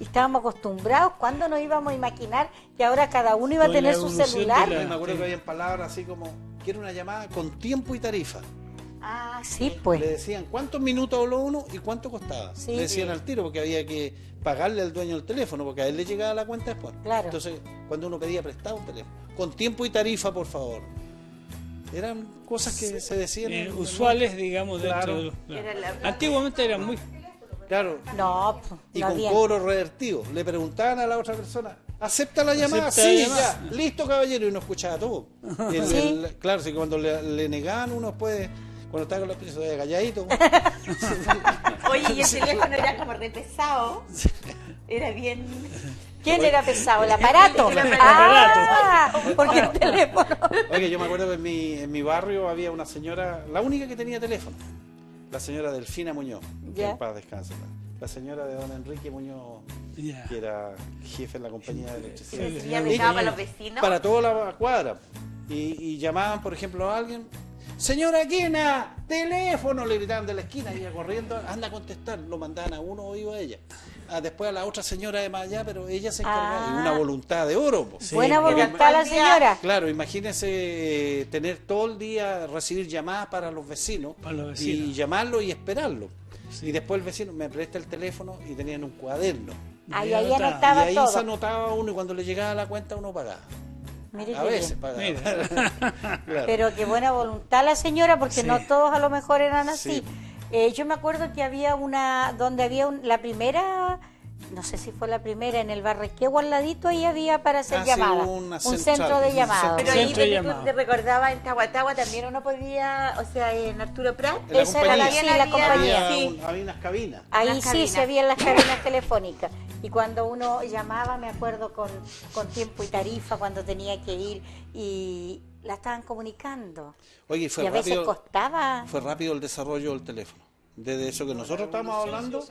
Y estábamos acostumbrados, cuando nos íbamos a imaginar que ahora cada uno iba a tener su celular? la- Me acuerdo que había palabras así como, quiero una llamada con tiempo y tarifa. Ah, Sí, pues. Le decían cuántos minutos habló uno y cuánto costaba. Sí. le decían Sí. al tiro porque había que pagarle al dueño del teléfono porque a él le llegaba la cuenta después. Claro. Entonces, cuando uno pedía prestado un teléfono, con tiempo y tarifa, por favor. Eran cosas que se decían. eh, usuales, digamos, dentro de los... Era la- Antiguamente eran muy... Claro. No, pues, Y no con había. cobro revertido. Le preguntaban a la otra persona, ¿acepta la llamada? ¿Acepta la sí, llamada? ya. Listo, caballero. Y uno escuchaba todo. (laughs) El- Sí. el- claro, sí, cuando le, le negaban uno después, cuando estaba con los pisos de calladito. (laughs) Oye, y el teléfono era como re pesado. Era bien. ¿Quién era pesado? ¿El aparato? (laughs) El aparato. Ah, porque el teléfono. Oye, yo me acuerdo que en mi, en mi barrio había una señora, la única que tenía teléfono, la señora Delfina Muñoz, que Ya. en paz. La, señora de don Enrique Muñoz, que era jefe en la compañía de electricidad. le Sí, para los vecinos. Para toda la cuadra. Y, y llamaban, por ejemplo, a alguien, señora Quina, teléfono, le gritaban de la esquina, y ella corriendo, anda a contestar, lo mandaban a uno o iba a ella. Ah, después a la otra señora de más allá, pero ella se encargaba, Ah. y una voluntad de oro. po. Buena voluntad la señora. Claro, imagínense eh, tener todo el día, recibir llamadas para los vecinos, Para los vecinos. y llamarlo y esperarlo. Sí. Y después el vecino me presta el teléfono y tenían un cuaderno. Ahí, ahí anotaba y ahí todo. se anotaba uno y cuando le llegaba la cuenta uno pagaba. Mire A veces bien. pagaba. Mira. (laughs) Claro. Pero qué buena voluntad la señora, porque Sí. no todos a lo mejor eran así. Eh, yo me acuerdo que había una, donde había un- la primera no sé si fue la primera, en el Barrequeo al ladito ahí había para hacer Ah, llamadas. un central, centro de llamadas. Pero ahí Centro de donde tú llamado. te recordabas en Tahuatahua también uno podía, o sea, en Arturo Prat. En la Esa era la, compañía. sí, la Había- compañía. Había, Sí. un- había unas cabinas. Ahí sí cabinas. se habían las cabinas telefónicas. Y cuando uno llamaba, me acuerdo con, con tiempo y tarifa, cuando tenía que ir, y la estaban comunicando. Oye, y y fue a veces rápido, costaba. fue rápido el desarrollo del teléfono. Desde eso que nosotros estamos hablando,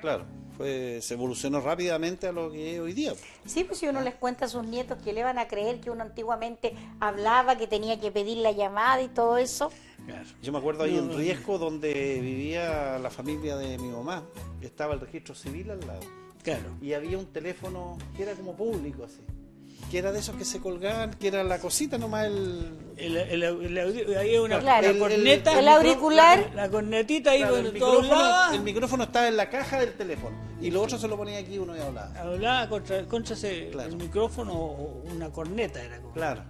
claro, fue, se evolucionó rápidamente a lo que es hoy día. Sí, pues si uno les cuenta a sus nietos que le van a creer que uno antiguamente hablaba, que tenía que pedir la llamada y todo eso. Claro. Yo me acuerdo ahí en Riesgo, donde vivía la familia de mi mamá, estaba el registro civil al lado. Claro. Y había un teléfono que era como público, así. Que era de esos que se colgaban, que era la cosita nomás, el... El, el, el ahí una, Claro. El- el- corneta. el auricular. La, la cornetita ahí claro, donde el, todo micrófono, el micrófono estaba en la caja del teléfono. Y lo otro se lo ponía aquí y uno y hablaba. Hablaba contra, contra ese, Claro. el micrófono o una corneta. Era como. Claro.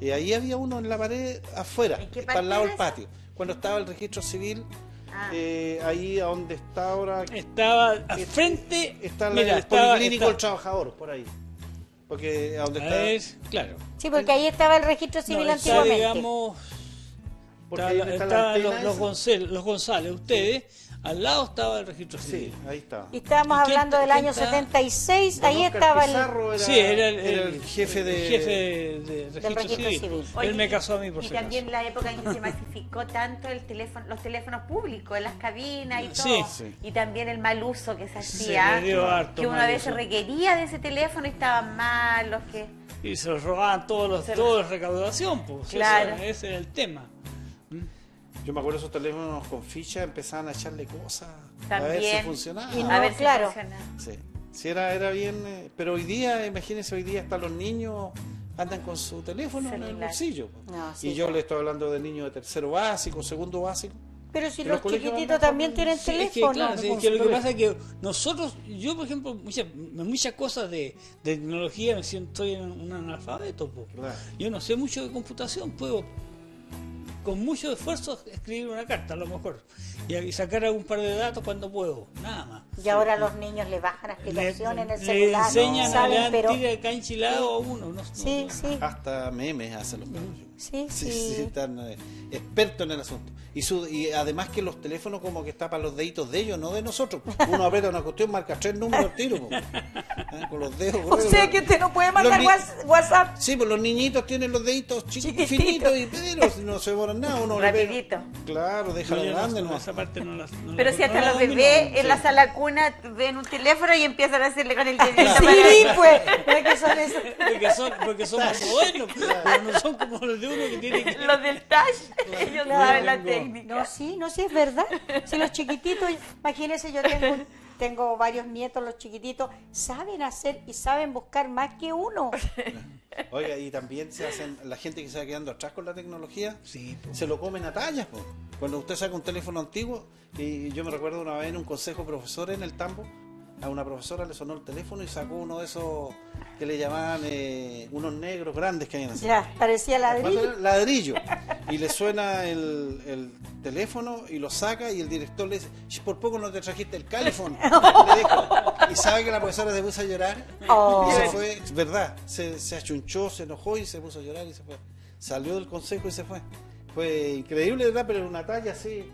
Y ahí había uno en la pared afuera, ¿En qué para el lado del patio. Cuando estaba el registro civil, Ah. eh, ahí a donde está ahora, Estaba al frente. está la- mira, el estaba- Policlínico del está- Trabajador, por ahí. Porque a donde está... ver, claro. Sí, porque ahí estaba el registro civil No, está, antiguamente. digamos, Porque está- está antena los, los. González, los González, ustedes, al lado estaba el registro Sí, civil. ahí está. Y estábamos ¿Y hablando del año está? 76, Don ahí Oscar estaba el... Era, sí, era el, era el jefe de... el jefe de, de registro, registro civil. civil. Oye, Él me casó a mí, por Y si también la época en que se masificó tanto el teléfono, los teléfonos públicos, en las cabinas y todo. Sí. Sí. Y también el mal uso que se Se hacía. dio harto que uno mal a veces uso. requería de ese teléfono y estaban mal, los que... Y se los robaban todos los, Se la recaudación, pues. Claro. Ese, ese era el tema. Yo me acuerdo esos teléfonos con ficha empezaban a echarle cosas a ver si También. funcionaba. Y a ver si claro. funciona. Sí, sí era, era bien, eh, pero hoy día, imagínense, hoy día hasta los niños andan con su teléfono en el bolsillo. po. No, sí, y yo claro. le estoy hablando de niños de tercero básico, segundo básico. Pero si En los chiquititos también con- tienen Sí, es que, teléfono. sí, es que lo que pasa es que nosotros, yo por ejemplo, muchas, muchas cosas de, de tecnología me siento soy un analfabeto. Claro. Yo no sé mucho de computación, puedo con mucho esfuerzo escribir una carta a lo mejor y, y sacar algún par de datos cuando puedo, nada más. Y ahora los niños le bajan aplicaciones en el le celular, enseñan a le pero... tira canchilado a uno. No, Sí, no- sí, Hasta memes hacen los cabros. Sí, (laughs) Sí, sí. sí, están eh, expertos en el asunto. Y, su, y además que los teléfonos como que tapan los deditos de ellos, no de nosotros. Uno aprieta una cuestión, marca tres números al tiro. po. Ah, Con los dedos. O sea que usted no puede mandar Los ni- whats- WhatsApp. Sí, pues los niñitos tienen los deditos chiquitos, Chiquititos. finitos, y pero no se demoran nada. Uno Rapidito. Claro, déjala yo no- grande no, esa parte no la- no Pero la- si hasta los bebés en sí. la sala cuna ven un teléfono y empiezan a hacerle con el dedito Sí, para- pues, no es que son esos. Porque son, porque son más modernos, pero no son como los de uno que tiene (laughs) que... Los del touch, (laughs) ellos Claro. saben la técnica. No, sí, no, sí, es verdad. Si los chiquititos, imagínense, yo tengo, varios nietos, los chiquititos, saben hacer y saben buscar más que uno. (laughs) Oiga, y también se hacen, la gente que se va quedando atrás con la tecnología, Sí, po. se lo comen a tallas. po. Cuando usted saca un teléfono antiguo, y yo me recuerdo una vez en un consejo de profesores en el Tambo, a una profesora le sonó el teléfono y sacó uno de esos que le llamaban eh, unos negros grandes que hay en la Ya, parecía ¿Cuánto ladrillo. Ladrillo. (laughs) Y le suena el, el teléfono y lo saca y el director le dice, "Si por poco no te trajiste el califón. (laughs) Le dijo. Y sabe que la profesora se puso a llorar. Oh. Y se fue, es verdad, se, se achunchó, se enojó y se puso a llorar y se fue. Salió del consejo y se fue. Fue increíble, ¿verdad? Pero en una talla así.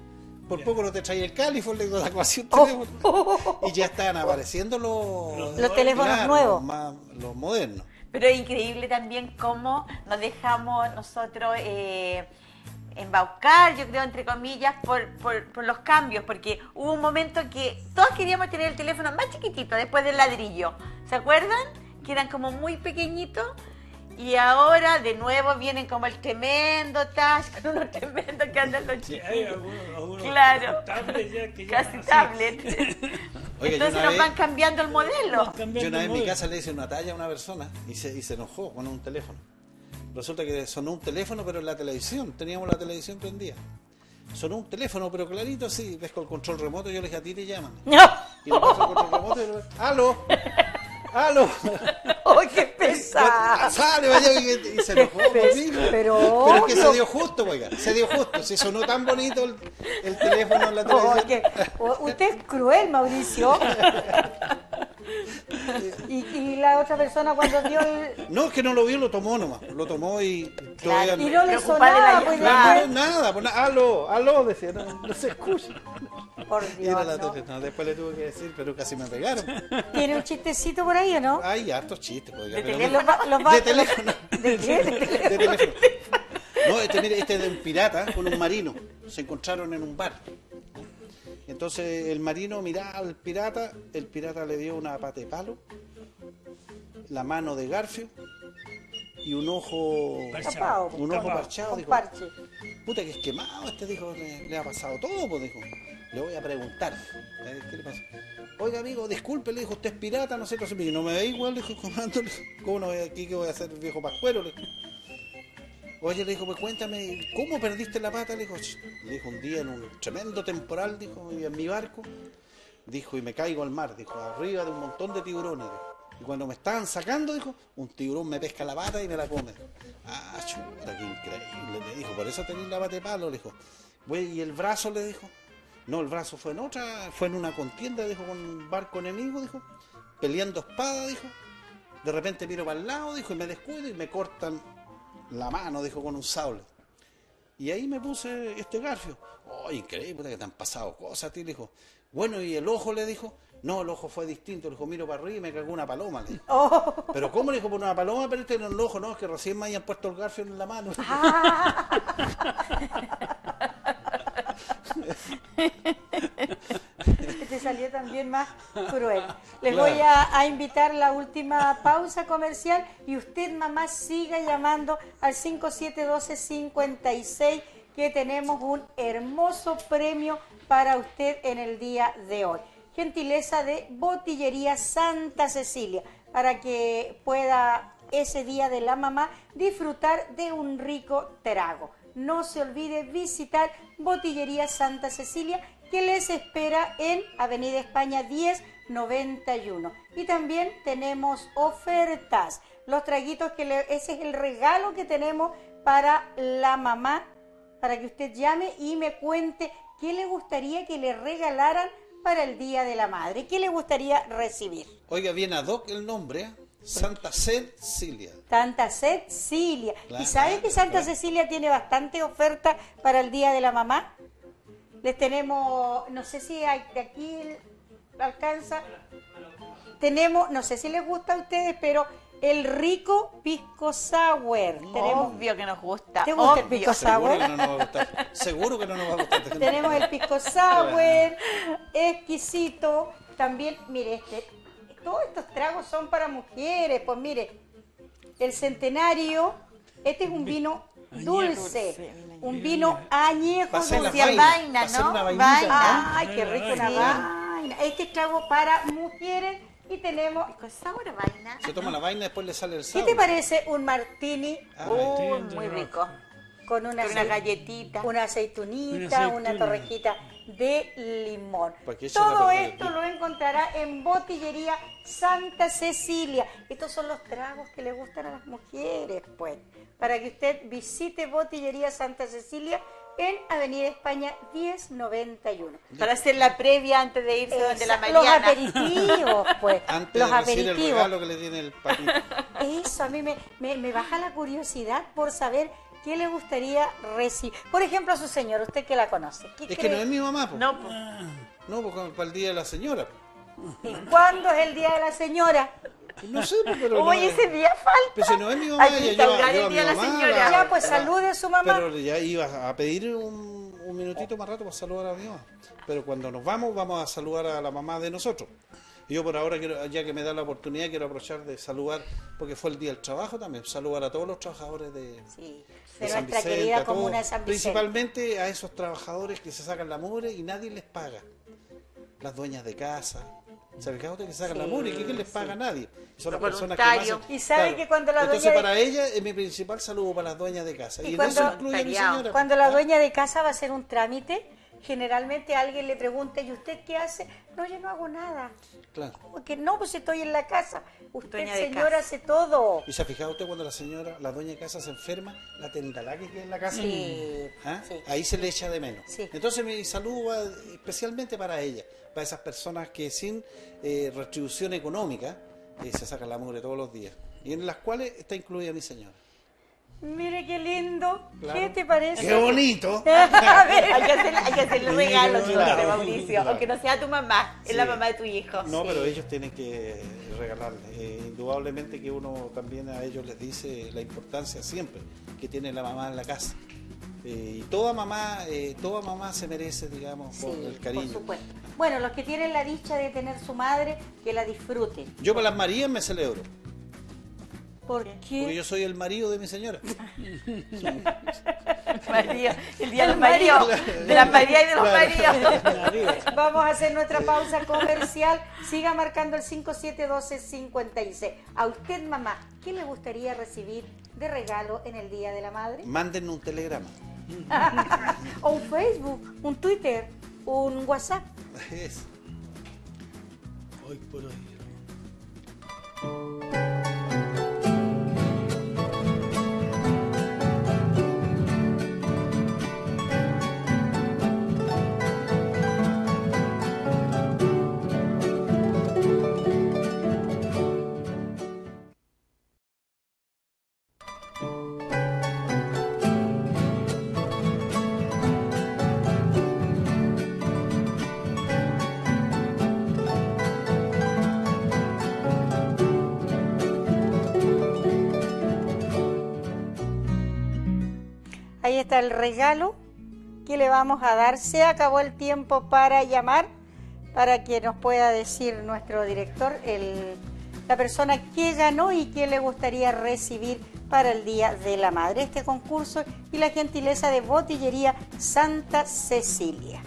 Por poco no te traía el un teléfono. Y ya están apareciendo los, Los teléfonos claro, nuevos. Los, más- los modernos. Pero es increíble también cómo nos dejamos nosotros eh, embaucar, yo creo, entre comillas, por, por, por los cambios, porque hubo un momento que todos queríamos tener el teléfono más chiquitito después del ladrillo. ¿Se acuerdan? Que eran como muy pequeñitos. Y ahora de nuevo vienen como el tremendo touch, (laughs) con unos tremendos que andan los Sí, chicos. hay algunos, algunos Claro. tablets ya que Casi así. tablet. (laughs) Oiga, Entonces nos vez- van cambiando el modelo. Cambiando Yo una vez en mi casa le hice una talla a una persona y se, y se enojó con un teléfono. Resulta que sonó un teléfono, pero en la televisión. Teníamos la televisión prendida. Sonó un teléfono, pero clarito así. Ves con el control remoto. Yo le dije a ti te llaman. (laughs) No, Y le paso el control remoto y le ¡Aló! ¡Aló! ¡Oh, qué pesada! ¡Sale, vaya! Y y se enojó conmigo. Pero Pero es que se dio justo, oiga. Se dio justo. Se sonó tan bonito el, el teléfono en la televisión. usted es cruel, Mauricio. (laughs) Y, y la otra persona cuando vio el... No, es que no lo vio, lo tomó nomás. Lo tomó y todavía Y no le sonaba, pues llamada. después- No, nada, pues nada, aló, aló, decía, no, no se escucha. Por Y era Dios, la ¿no? tele, no, después le tuve que decir, pero casi me pegaron. ¿Tiene un chistecito por ahí o no? Hay hartos chistes, pues, De teléfono. Los va- los va- de teléfono. (laughs) ¿De qué? ¿De qué? De teléfono. No, este, mire, este es de un pirata con un marino. Se encontraron en un bar. Entonces el marino miraba al pirata, el pirata le dio una pata de palo, la mano de garfio y un ojo Tapado, un ojo parchado. Dijo, parche. puta que es quemado, este dijo, le, le ha pasado todo, pues dijo. Le voy a preguntar. A ver, ¿Qué le pasa? Oiga, amigo, disculpe, le dijo, usted es pirata, no sé qué, no me ve igual, le dijo, (laughs) dijo, ¿cómo no voy aquí que voy a hacer viejo pascuero? Le dijo. Oye, le dijo, pues cuéntame, ¿cómo perdiste la pata? Le dijo, dijo un día en un tremendo temporal, dijo, y en mi barco, dijo, y me caigo al mar, dijo, arriba de un montón de tiburones. dijo. Y cuando me estaban sacando, dijo, un tiburón me pesca la pata y me la come. Ah, chuta, qué increíble, le dijo, por eso tenéis la pata de palo, le dijo. ¿y el brazo? Le dijo. No, el brazo fue en otra, fue en una contienda, dijo, con un barco enemigo, dijo, peleando espada, dijo. De repente miro para el lado, dijo, y me descuido y me cortan la mano, dijo, con un sable. Y ahí me puse este garfio. Oh, increíble, que te han pasado cosas a ti, le dijo. Bueno, y el ojo le dijo, no, el ojo fue distinto, le dijo, miro para arriba y me cagó una paloma, le dijo. Oh, Pero ¿cómo le dijo por una paloma perdiste en el ojo? No, es que recién me hayan puesto el garfio en la mano. este (laughs) (laughs) salió también más cruel. Les Claro. voy a, a invitar la última pausa comercial y usted, mamá, siga llamando al 5712-56 que tenemos un hermoso premio para usted en el día de hoy. Gentileza de Botillería Santa Cecilia para que pueda ese día de la mamá disfrutar de un rico trago. No se olvide visitar Botillería Santa Cecilia que les espera en Avenida España 1091. Y también tenemos ofertas. Los traguitos que le- ese es el regalo que tenemos para la mamá, para que usted llame y me cuente qué le gustaría que le regalaran para el Día de la Madre. ¿Qué le gustaría recibir? Oiga, bien ad hoc el nombre, ¿eh? Santa Cecilia. Santa Cecilia. Claro, ¿Y sabe que Santa claro. Cecilia tiene bastante oferta para el Día de la Mamá? Les tenemos, no sé si hay- de aquí alcanza, tenemos, no sé si les gusta a ustedes, pero el rico pisco sour. Tenemos, Obvio que nos gusta. ¿Te gusta el obvio. pico Seguro sour? que no nos va a gustar. Seguro que no nos va a gustar. Tenemos el pisco sour, exquisito. También, mire, este, todos estos tragos son para mujeres. Pues mire, el centenario, este es un vino dulce, Dulce, un vino añejo dulce. Vaina, ¿no? una vainita. Vaina. Ay, qué rico una vaina. Este es trago para mujeres y tenemos. Con sabor a vaina. Se toma la vaina y después le sale el ¿Qué sabor. te parece un martini Ah, muy rico. con una, Con una acei- galletita. una aceitunita, Una una, torrejita de limón. ¿Para qué Todo esto lo encontrará en Botillería Santa Cecilia. Estos son los tragos que le gustan a las mujeres, pues. Para que usted visite Botillería Santa Cecilia en Avenida España 1091. Para hacer la previa antes de irse donde la Esa- los Mariana. aperitivos, pues. (laughs) Antes los de recibir el aperitivos. regalo que le tiene el patito. Eso a mí me, me, me baja la curiosidad por saber qué le gustaría recibir. Por ejemplo, a su señora, usted que la conoce. ¿qué Es que no es mi mamá, pues. No, pues. No, porque para el día de la señora. ¿Y cuándo es el día de la señora? No sé, pues, pero. Es- ese día falta. Pero si no es mi mamá, Hay que ella instaurar lleva, el a día la mamá. señora. Ya, pues salude a su mamá. Pero ya iba a pedir un, un minutito más rato para saludar a mi mamá. Pero cuando nos vamos, vamos a saludar a la mamá de nosotros. Y yo por ahora, quiero, ya que me da la oportunidad, quiero aprovechar de saludar, porque fue el día del trabajo también, saludar a todos los trabajadores de, Sí, de de San nuestra Vicente, querida todos, comuna de San Vicente. Principalmente a esos trabajadores que se sacan la mugre y nadie les paga. Las dueñas de casa. ¿Sabe qué que se sacan la Sí, mugre y que, que les paga a nadie? Son las personas que más Y sabe que cuando la Entonces dueña de- para ella es mi principal saludo para las dueñas de casa. Y Y, cuando- eso incluye a mi señora. Cuando la ¿Ah? dueña de casa va a hacer un trámite, generalmente alguien le pregunta, ¿y usted qué hace? No, yo no hago nada. Claro. ¿Cómo que no? Pues estoy en la casa. Usted, señora, casa. hace todo. ¿Y se ha fijado usted cuando la señora, la dueña de casa se enferma, la tendalaque que hay en la casa? Sí, ¿Ah? sí. Ahí se le echa de menos. Sí. Entonces mi saludo va especialmente para ella, para esas personas que sin eh, retribución económica eh, se sacan la mugre todos los días. Y en las cuales está incluida mi señora. Mire qué lindo. Claro. ¿Qué te parece? ¡Qué bonito! (laughs) A ver, hay que hacerle, hay que hacerle Sí, regalos, claro. dice Mauricio. Claro. Aunque no sea tu mamá, es Sí. la mamá de tu hijo. No, pero ellos tienen que regalarle. Eh, indudablemente que uno también a ellos les dice la importancia siempre que tiene la mamá en la casa. Eh, y toda mamá, eh, toda mamá se merece, digamos, por el cariño. por supuesto. Bueno, los que tienen la dicha de tener su madre, que la disfruten. Yo para las Marías me celebro, ¿Por porque qué? yo soy el marido de mi señora. (laughs) María, el día de los El marido. maridos, de las Marías y de los Claro. maridos. (laughs) Vamos a hacer nuestra pausa comercial. Siga marcando el 571256. A usted, mamá, ¿qué le gustaría recibir de regalo en el Día de la Madre? Mándenme un telegrama. (laughs) o un Facebook, un Twitter, un WhatsApp. Es- Hoy por hoy. Ahí está el regalo que le vamos a dar. Se acabó el tiempo para llamar, para que nos pueda decir nuestro director la persona que ganó y que le gustaría recibir para el Día de la Madre. Este concurso y la gentileza de Botillería Santa Cecilia.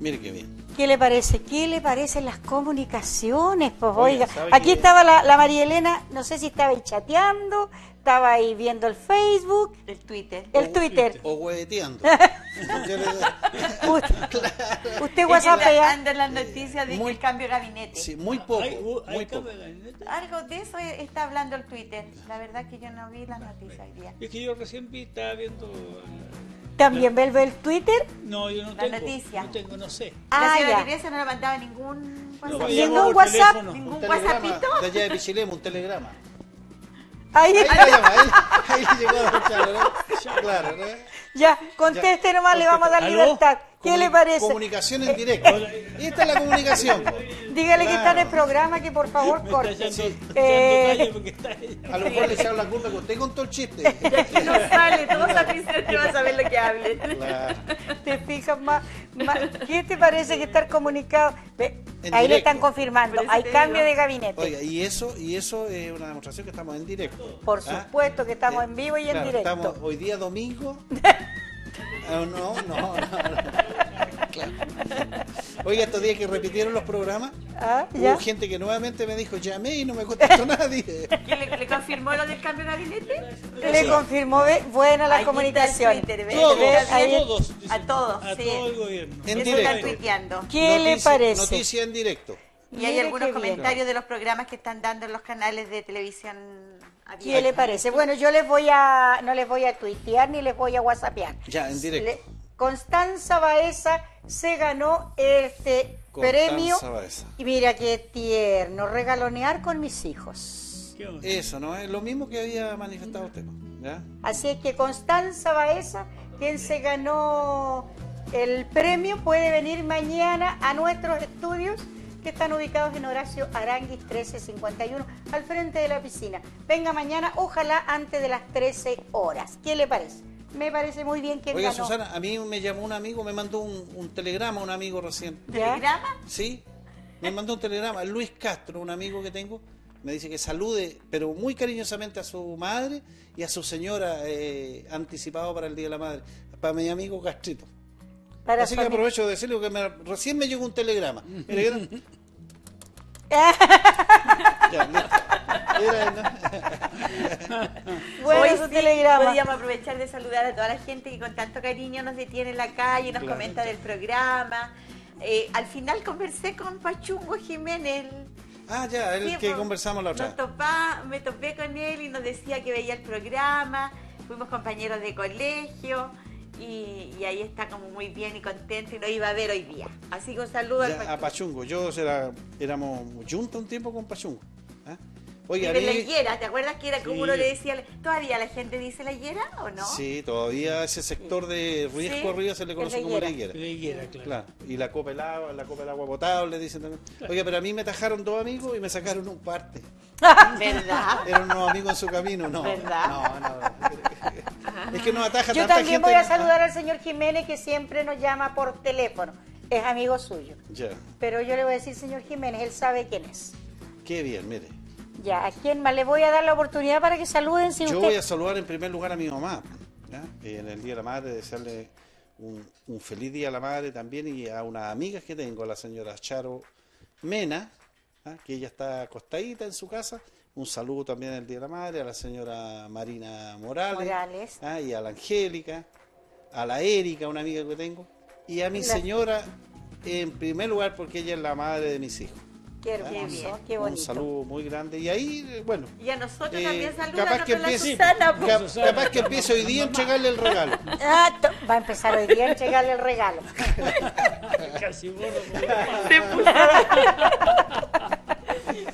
Mire qué bien. ¿Qué le parece? ¿Qué le parecen las comunicaciones? Pues Oiga, oiga, ¿sabe aquí estaba la, la María Elena, no sé si estaba ahí chateando, estaba ahí viendo el Facebook, El Twitter. el Twitter. O hueveteando. (laughs) Usted, usted Es que WhatsAppea. Andan las noticias de Muy- el cambio de gabinete. sí, muy poco, ¿Hay, uh, hay muy poco. de gabinete? Algo de eso está hablando el Twitter. La verdad que yo no vi las noticias hoy día. Es que yo recién vi, estaba viendo. ¿También ve el, ve el Twitter? No, yo no La tengo. noticia. No tengo, no sé. La Ah, señora ya. Teresa no le mandaba ningún No, WhatsApp. ¿Y llamo ningún WhatsApp? teléfono. Ningún WhatsAppito. de allá de Pichilemu, un telegrama. Ahí, Ahí, la llama, ahí, ahí le llegó a escuchar, ¿no? Claro, ¿no? ya, conteste nomás, le vamos a dar ¿Aló? ¿Qué le parece? Comunicación en directo. Esta es la comunicación. Dígale que está en el programa que por favor Me está corte. Eh, porque está. A lo mejor le echaron la culpa que usted contó el chiste. (laughs) No sale, todos a no van a saber lo que hable. Claro. ¿Te fijas más, más? ¿Qué te parece que estar comunicado? Ve, ahí le están confirmando, hay cambio de gabinete. Oiga, y eso, y eso es una demostración que estamos en directo. Por ¿Ah? supuesto que estamos Eh, en vivo y en directo. Estamos hoy día domingo. (laughs) Ah, no, no, no, no. Claro. Oiga, estos días que repitieron los programas, Ah, ya. hubo gente que nuevamente me dijo, llamé y no me contestó (laughs) nadie. ¿Quién le, le confirmó lo del cambio de gabinete? Le confirmó, ve, buena la Ahí comunicación. Twitter, ve. Todos, todos. A todos, A sí. todo el gobierno. En Eso directo. están. ¿Qué le parece? Noticia en directo. Y hay algunos bien. comentarios de los programas que están dando en los canales de televisión abierta. ¿Qué le parece? Bueno, yo les voy a, no les voy a tuitear ni les voy a whatsappear. Ya, en directo. Le- Constanza Baeza se ganó este Constanza premio. Baeza. Y mira qué tierno, regalonear con mis hijos. Eso, ¿no? Es lo mismo que había manifestado usted. ¿ya? Así es que Constanza Baeza, quien se ganó el premio, puede venir mañana a nuestros estudios que están ubicados en Horacio Aranguis 1351, al frente de la piscina. Venga mañana, ojalá antes de las 13 horas. ¿Qué le parece? Me parece muy bien que Oiga, ganó. Susana, a mí me llamó un amigo, me mandó un, un telegrama, un amigo recién. ¿Telegrama? Sí, me mandó un telegrama. Luis Castro, un amigo que tengo, me dice que salude, pero muy cariñosamente a su madre y a su señora eh, anticipado para el Día de la Madre, para mi amigo Castrito. Para Así que aprovecho de decirle que me- recién me llegó un telegrama. (laughs) (laughs) Bueno, Hoy sí, telegrama. podríamos aprovechar de saludar a toda la gente que con tanto cariño nos detiene en la calle, nos Claro. comenta del programa. Eh, al final conversé con Pachungo Jiménez. Ah, ya, el Sí, que pues, conversamos la otra nos vez. topa- me topé con él y nos decía que veía el programa, fuimos compañeros de colegio y, y ahí está como muy bien y contento y nos iba a ver hoy día. Así que un saludo al Ya, a Pachungo. Yo era, éramos juntos un tiempo con Pachungo. ¿ah? Oye, la higuera, ¿te acuerdas que era como uno le decía? ¿Todavía la gente dice la higuera o no? Sí, todavía ese sector de Riesgo Sí, arriba se le conoce la como la higuera. La higuera, claro. Claro, y la copa del agua, la copa del agua potable, dicen también. Oiga, pero a mí me tajaron dos amigos y me sacaron un parte. ¿Verdad? Eran unos amigos en su camino, no. ¿Verdad? No, no. Es que nos ataja Yo tanta también gente. voy a saludar al señor Jiménez que siempre nos llama por teléfono. Es amigo suyo. Ya, Pero yo le voy a decir, señor Jiménez, él sabe quién es. qué bien, mire. Ya, ¿a quién más? Le voy a dar la oportunidad para que saluden si Yo usted... voy a saludar en primer lugar a mi mamá. ¿ya? En el Día de la Madre, desearle un, un feliz Día a la Madre también y a unas amigas que tengo, a la señora Charo Mena, ¿ah? que ella está acostadita en su casa. Un saludo también el Día de la Madre, a la señora Marina Morales, Morales. ¿ah? y a la Angélica, a la Erika, una amiga que tengo, y a mi La- señora en primer lugar porque ella es la madre de mis hijos. Qué hermoso, bien. qué Un bonito. saludo muy grande. Y ahí, eh, bueno, Y a nosotros Eh, también saluda capaz que empiece- Susana. pues. (laughs) cap- capaz que empiece hoy día a entregarle el regalo. Ah, va a empezar hoy día a entregarle el regalo. (laughs) Casi borro. (laughs)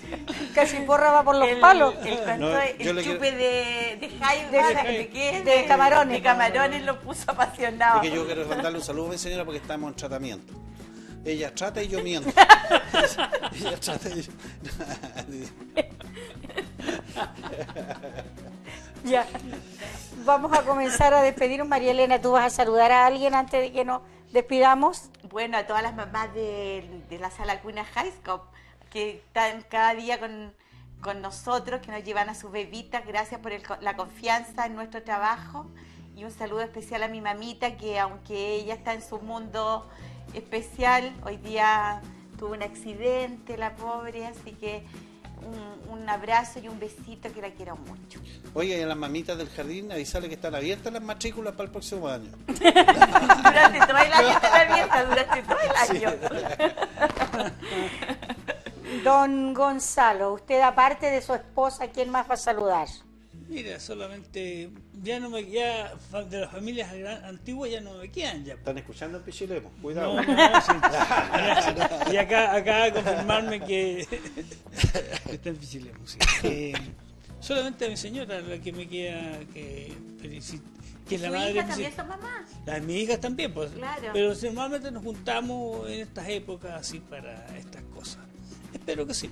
Casi porra va por los el, palos. El, No, el chupe de, de Jaime, De- de, qué? de camarones. De camarones lo puso apasionado. Es que yo quiero mandarle un saludo a mi señora porque estamos en tratamiento. Ella trata y yo miento. (laughs) Ella trata y yo... (laughs) Ya. Vamos a comenzar a despedirnos. María Elena, ¿tú vas a saludar a alguien antes de que nos despidamos? Bueno, a todas las mamás de, de la sala Cuna High School que están cada día con, con nosotros, que nos llevan a sus bebitas. Gracias por el la confianza en nuestro trabajo. Y un saludo especial a mi mamita, que aunque ella está en su mundo especial, hoy día tuvo un accidente, la pobre, así que un, un abrazo y un besito que la quiero mucho. Oye, y a las mamitas del jardín avisarle que están abiertas las matrículas para el próximo año. (laughs) Durante todo el año durante todo el año. (laughs) Don Gonzalo, usted aparte de su esposa, ¿quién más va a saludar? Mira, solamente ya no me fa- de las familias antiguas ya no me quedan ya. Están escuchando el pichilemo, cuidado. No, no, sí. Y acá, acá confirmarme que (laughs) está en Pichilemu, sí. Eh, solamente a mi señora la que me queda que que es la ¿Su madre hija de también son mamás? Las de mis hijas también, pues. Claro. Pero normalmente nos juntamos en estas épocas así para estas cosas. Espero que sí.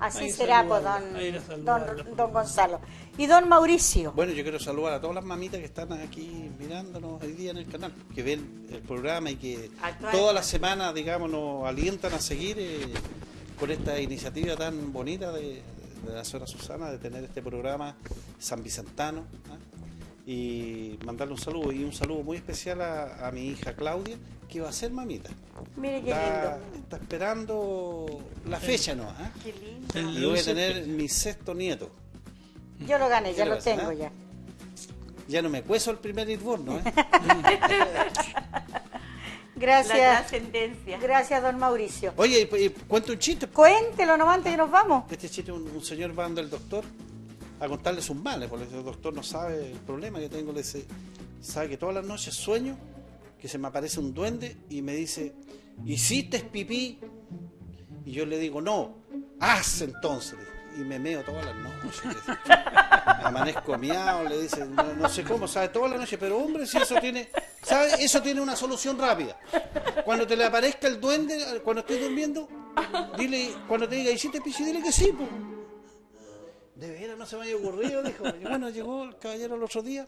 Así Ahí será, pues, don, don, don Gonzalo. Y don Mauricio. Bueno, yo quiero saludar a todas las mamitas que están aquí mirándonos hoy día en el canal, que ven el programa y que todas las- semanas, digamos, nos alientan a seguir eh, con esta iniciativa tan bonita de, de la señora Susana de tener este programa San Vicentano. ¿ah? Y mandarle un saludo y un saludo muy especial a, a mi hija Claudia, que va a ser mamita. Mire qué Está, lindo. está esperando la fecha, ¿no? ¿ah? Qué lindo. Y voy a 11 tener mi sexto nieto. Yo lo gané, ya ¿Qué le lo pasa, tengo ah? ya. Ya no me cueso el primer irborno, ¿eh? (laughs) La Gracias. trascendencia. Gracias, don Mauricio. Oye, y, y cuento un chiste. Cuéntelo nomás antes que nos vamos. Este chiste, un, un señor va el doctor a contarle sus males, porque el doctor no sabe el problema que tengo. Le dice, sabe que todas las noches sueño que se me aparece un duende y me dice, ¿hiciste pipí? Y yo le digo, no, haz entonces. Y me meo todas las noches. Amanezco miado, le dice, (laughs) no, sé cómo, sabe todas las noches, pero hombre, si eso tiene, ¿sabe? Eso tiene una solución rápida. Cuando te le aparezca el duende, cuando estés durmiendo, dile, cuando te diga, ¿hiciste pipí? Dile que sí, pues. De veras no se me había ocurrido, dijo. Y bueno, llegó el caballero el otro día,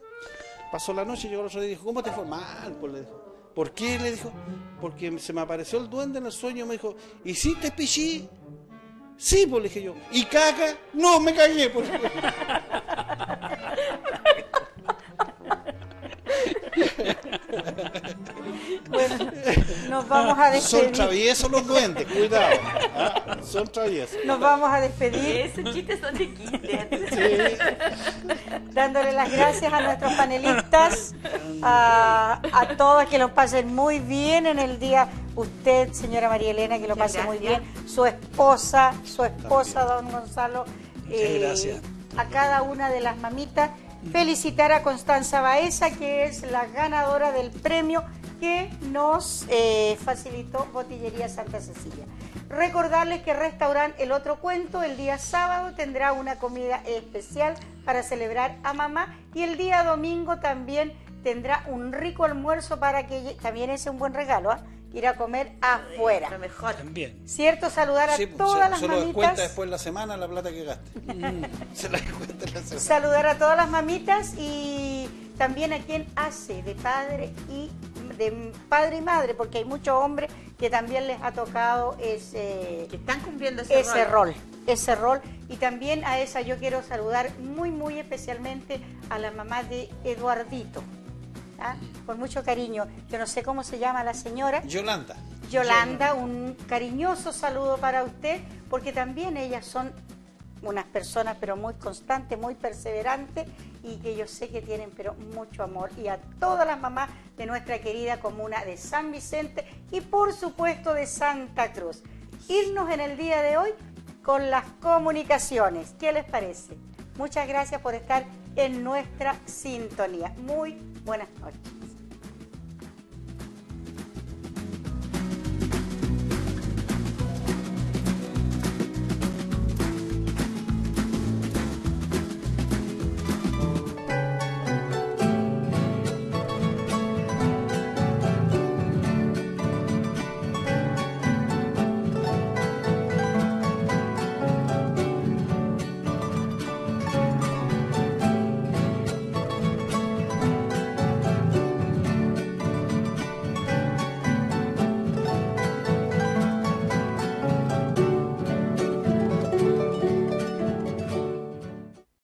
pasó la noche, llegó el otro día y dijo, ¿cómo te fue? Mal, pues le dijo. ¿Por qué? Le dijo, porque se me apareció el duende en el sueño, me dijo, ¿hiciste pichí? Sí, pues le dije yo. ¿Y caca? No, me cagué, pues. (laughs) Bueno, nos vamos a Son despedir. traviesos los duendes, cuidado. ¿ah? Son traviesos. Nos vamos a despedir Esos chistes son de kinder. dándole las gracias a nuestros panelistas, a, a todos que lo pasen muy bien en el día. Usted, señora María Elena, que lo pase muy bien. Su esposa, su esposa, don Gonzalo. eh, gracias. A cada una de las mamitas. Felicitar a Constanza Baeza, que es la ganadora del premio que nos eh, facilitó Botillería Santa Cecilia. Recordarles que Restaurant El Otro Cuento el día sábado tendrá una comida especial para celebrar a mamá y el día domingo también tendrá un rico almuerzo para que también es un buen regalo, ¿ah? Ir a comer afuera. Lo mejor. También. ¿Cierto? Saludar a Sí, pues, todas se, las se lo descuenta mamitas. después en la semana la plata que gaste. (laughs) se la descuenta en la semana. Saludar a todas las mamitas y también a quien hace de padre y de padre y madre, porque hay muchos hombres que también les ha tocado ese Que están cumpliendo ese, ese rol. ese rol. Y también a esa yo quiero saludar muy, muy especialmente a la mamá de Eduardito. ¿Ah? Con mucho cariño. Yo no sé cómo se llama la señora. Yolanda. Yolanda, un cariñoso saludo para usted, porque también ellas son unas personas pero muy constantes, muy perseverantes y que yo sé que tienen pero mucho amor. Y a todas las mamás de nuestra querida comuna de San Vicente y por supuesto de Santa Cruz. Irnos en el día de hoy con las comunicaciones. ¿Qué les parece? Muchas gracias por estar en nuestra sintonía. Muy buenas noches.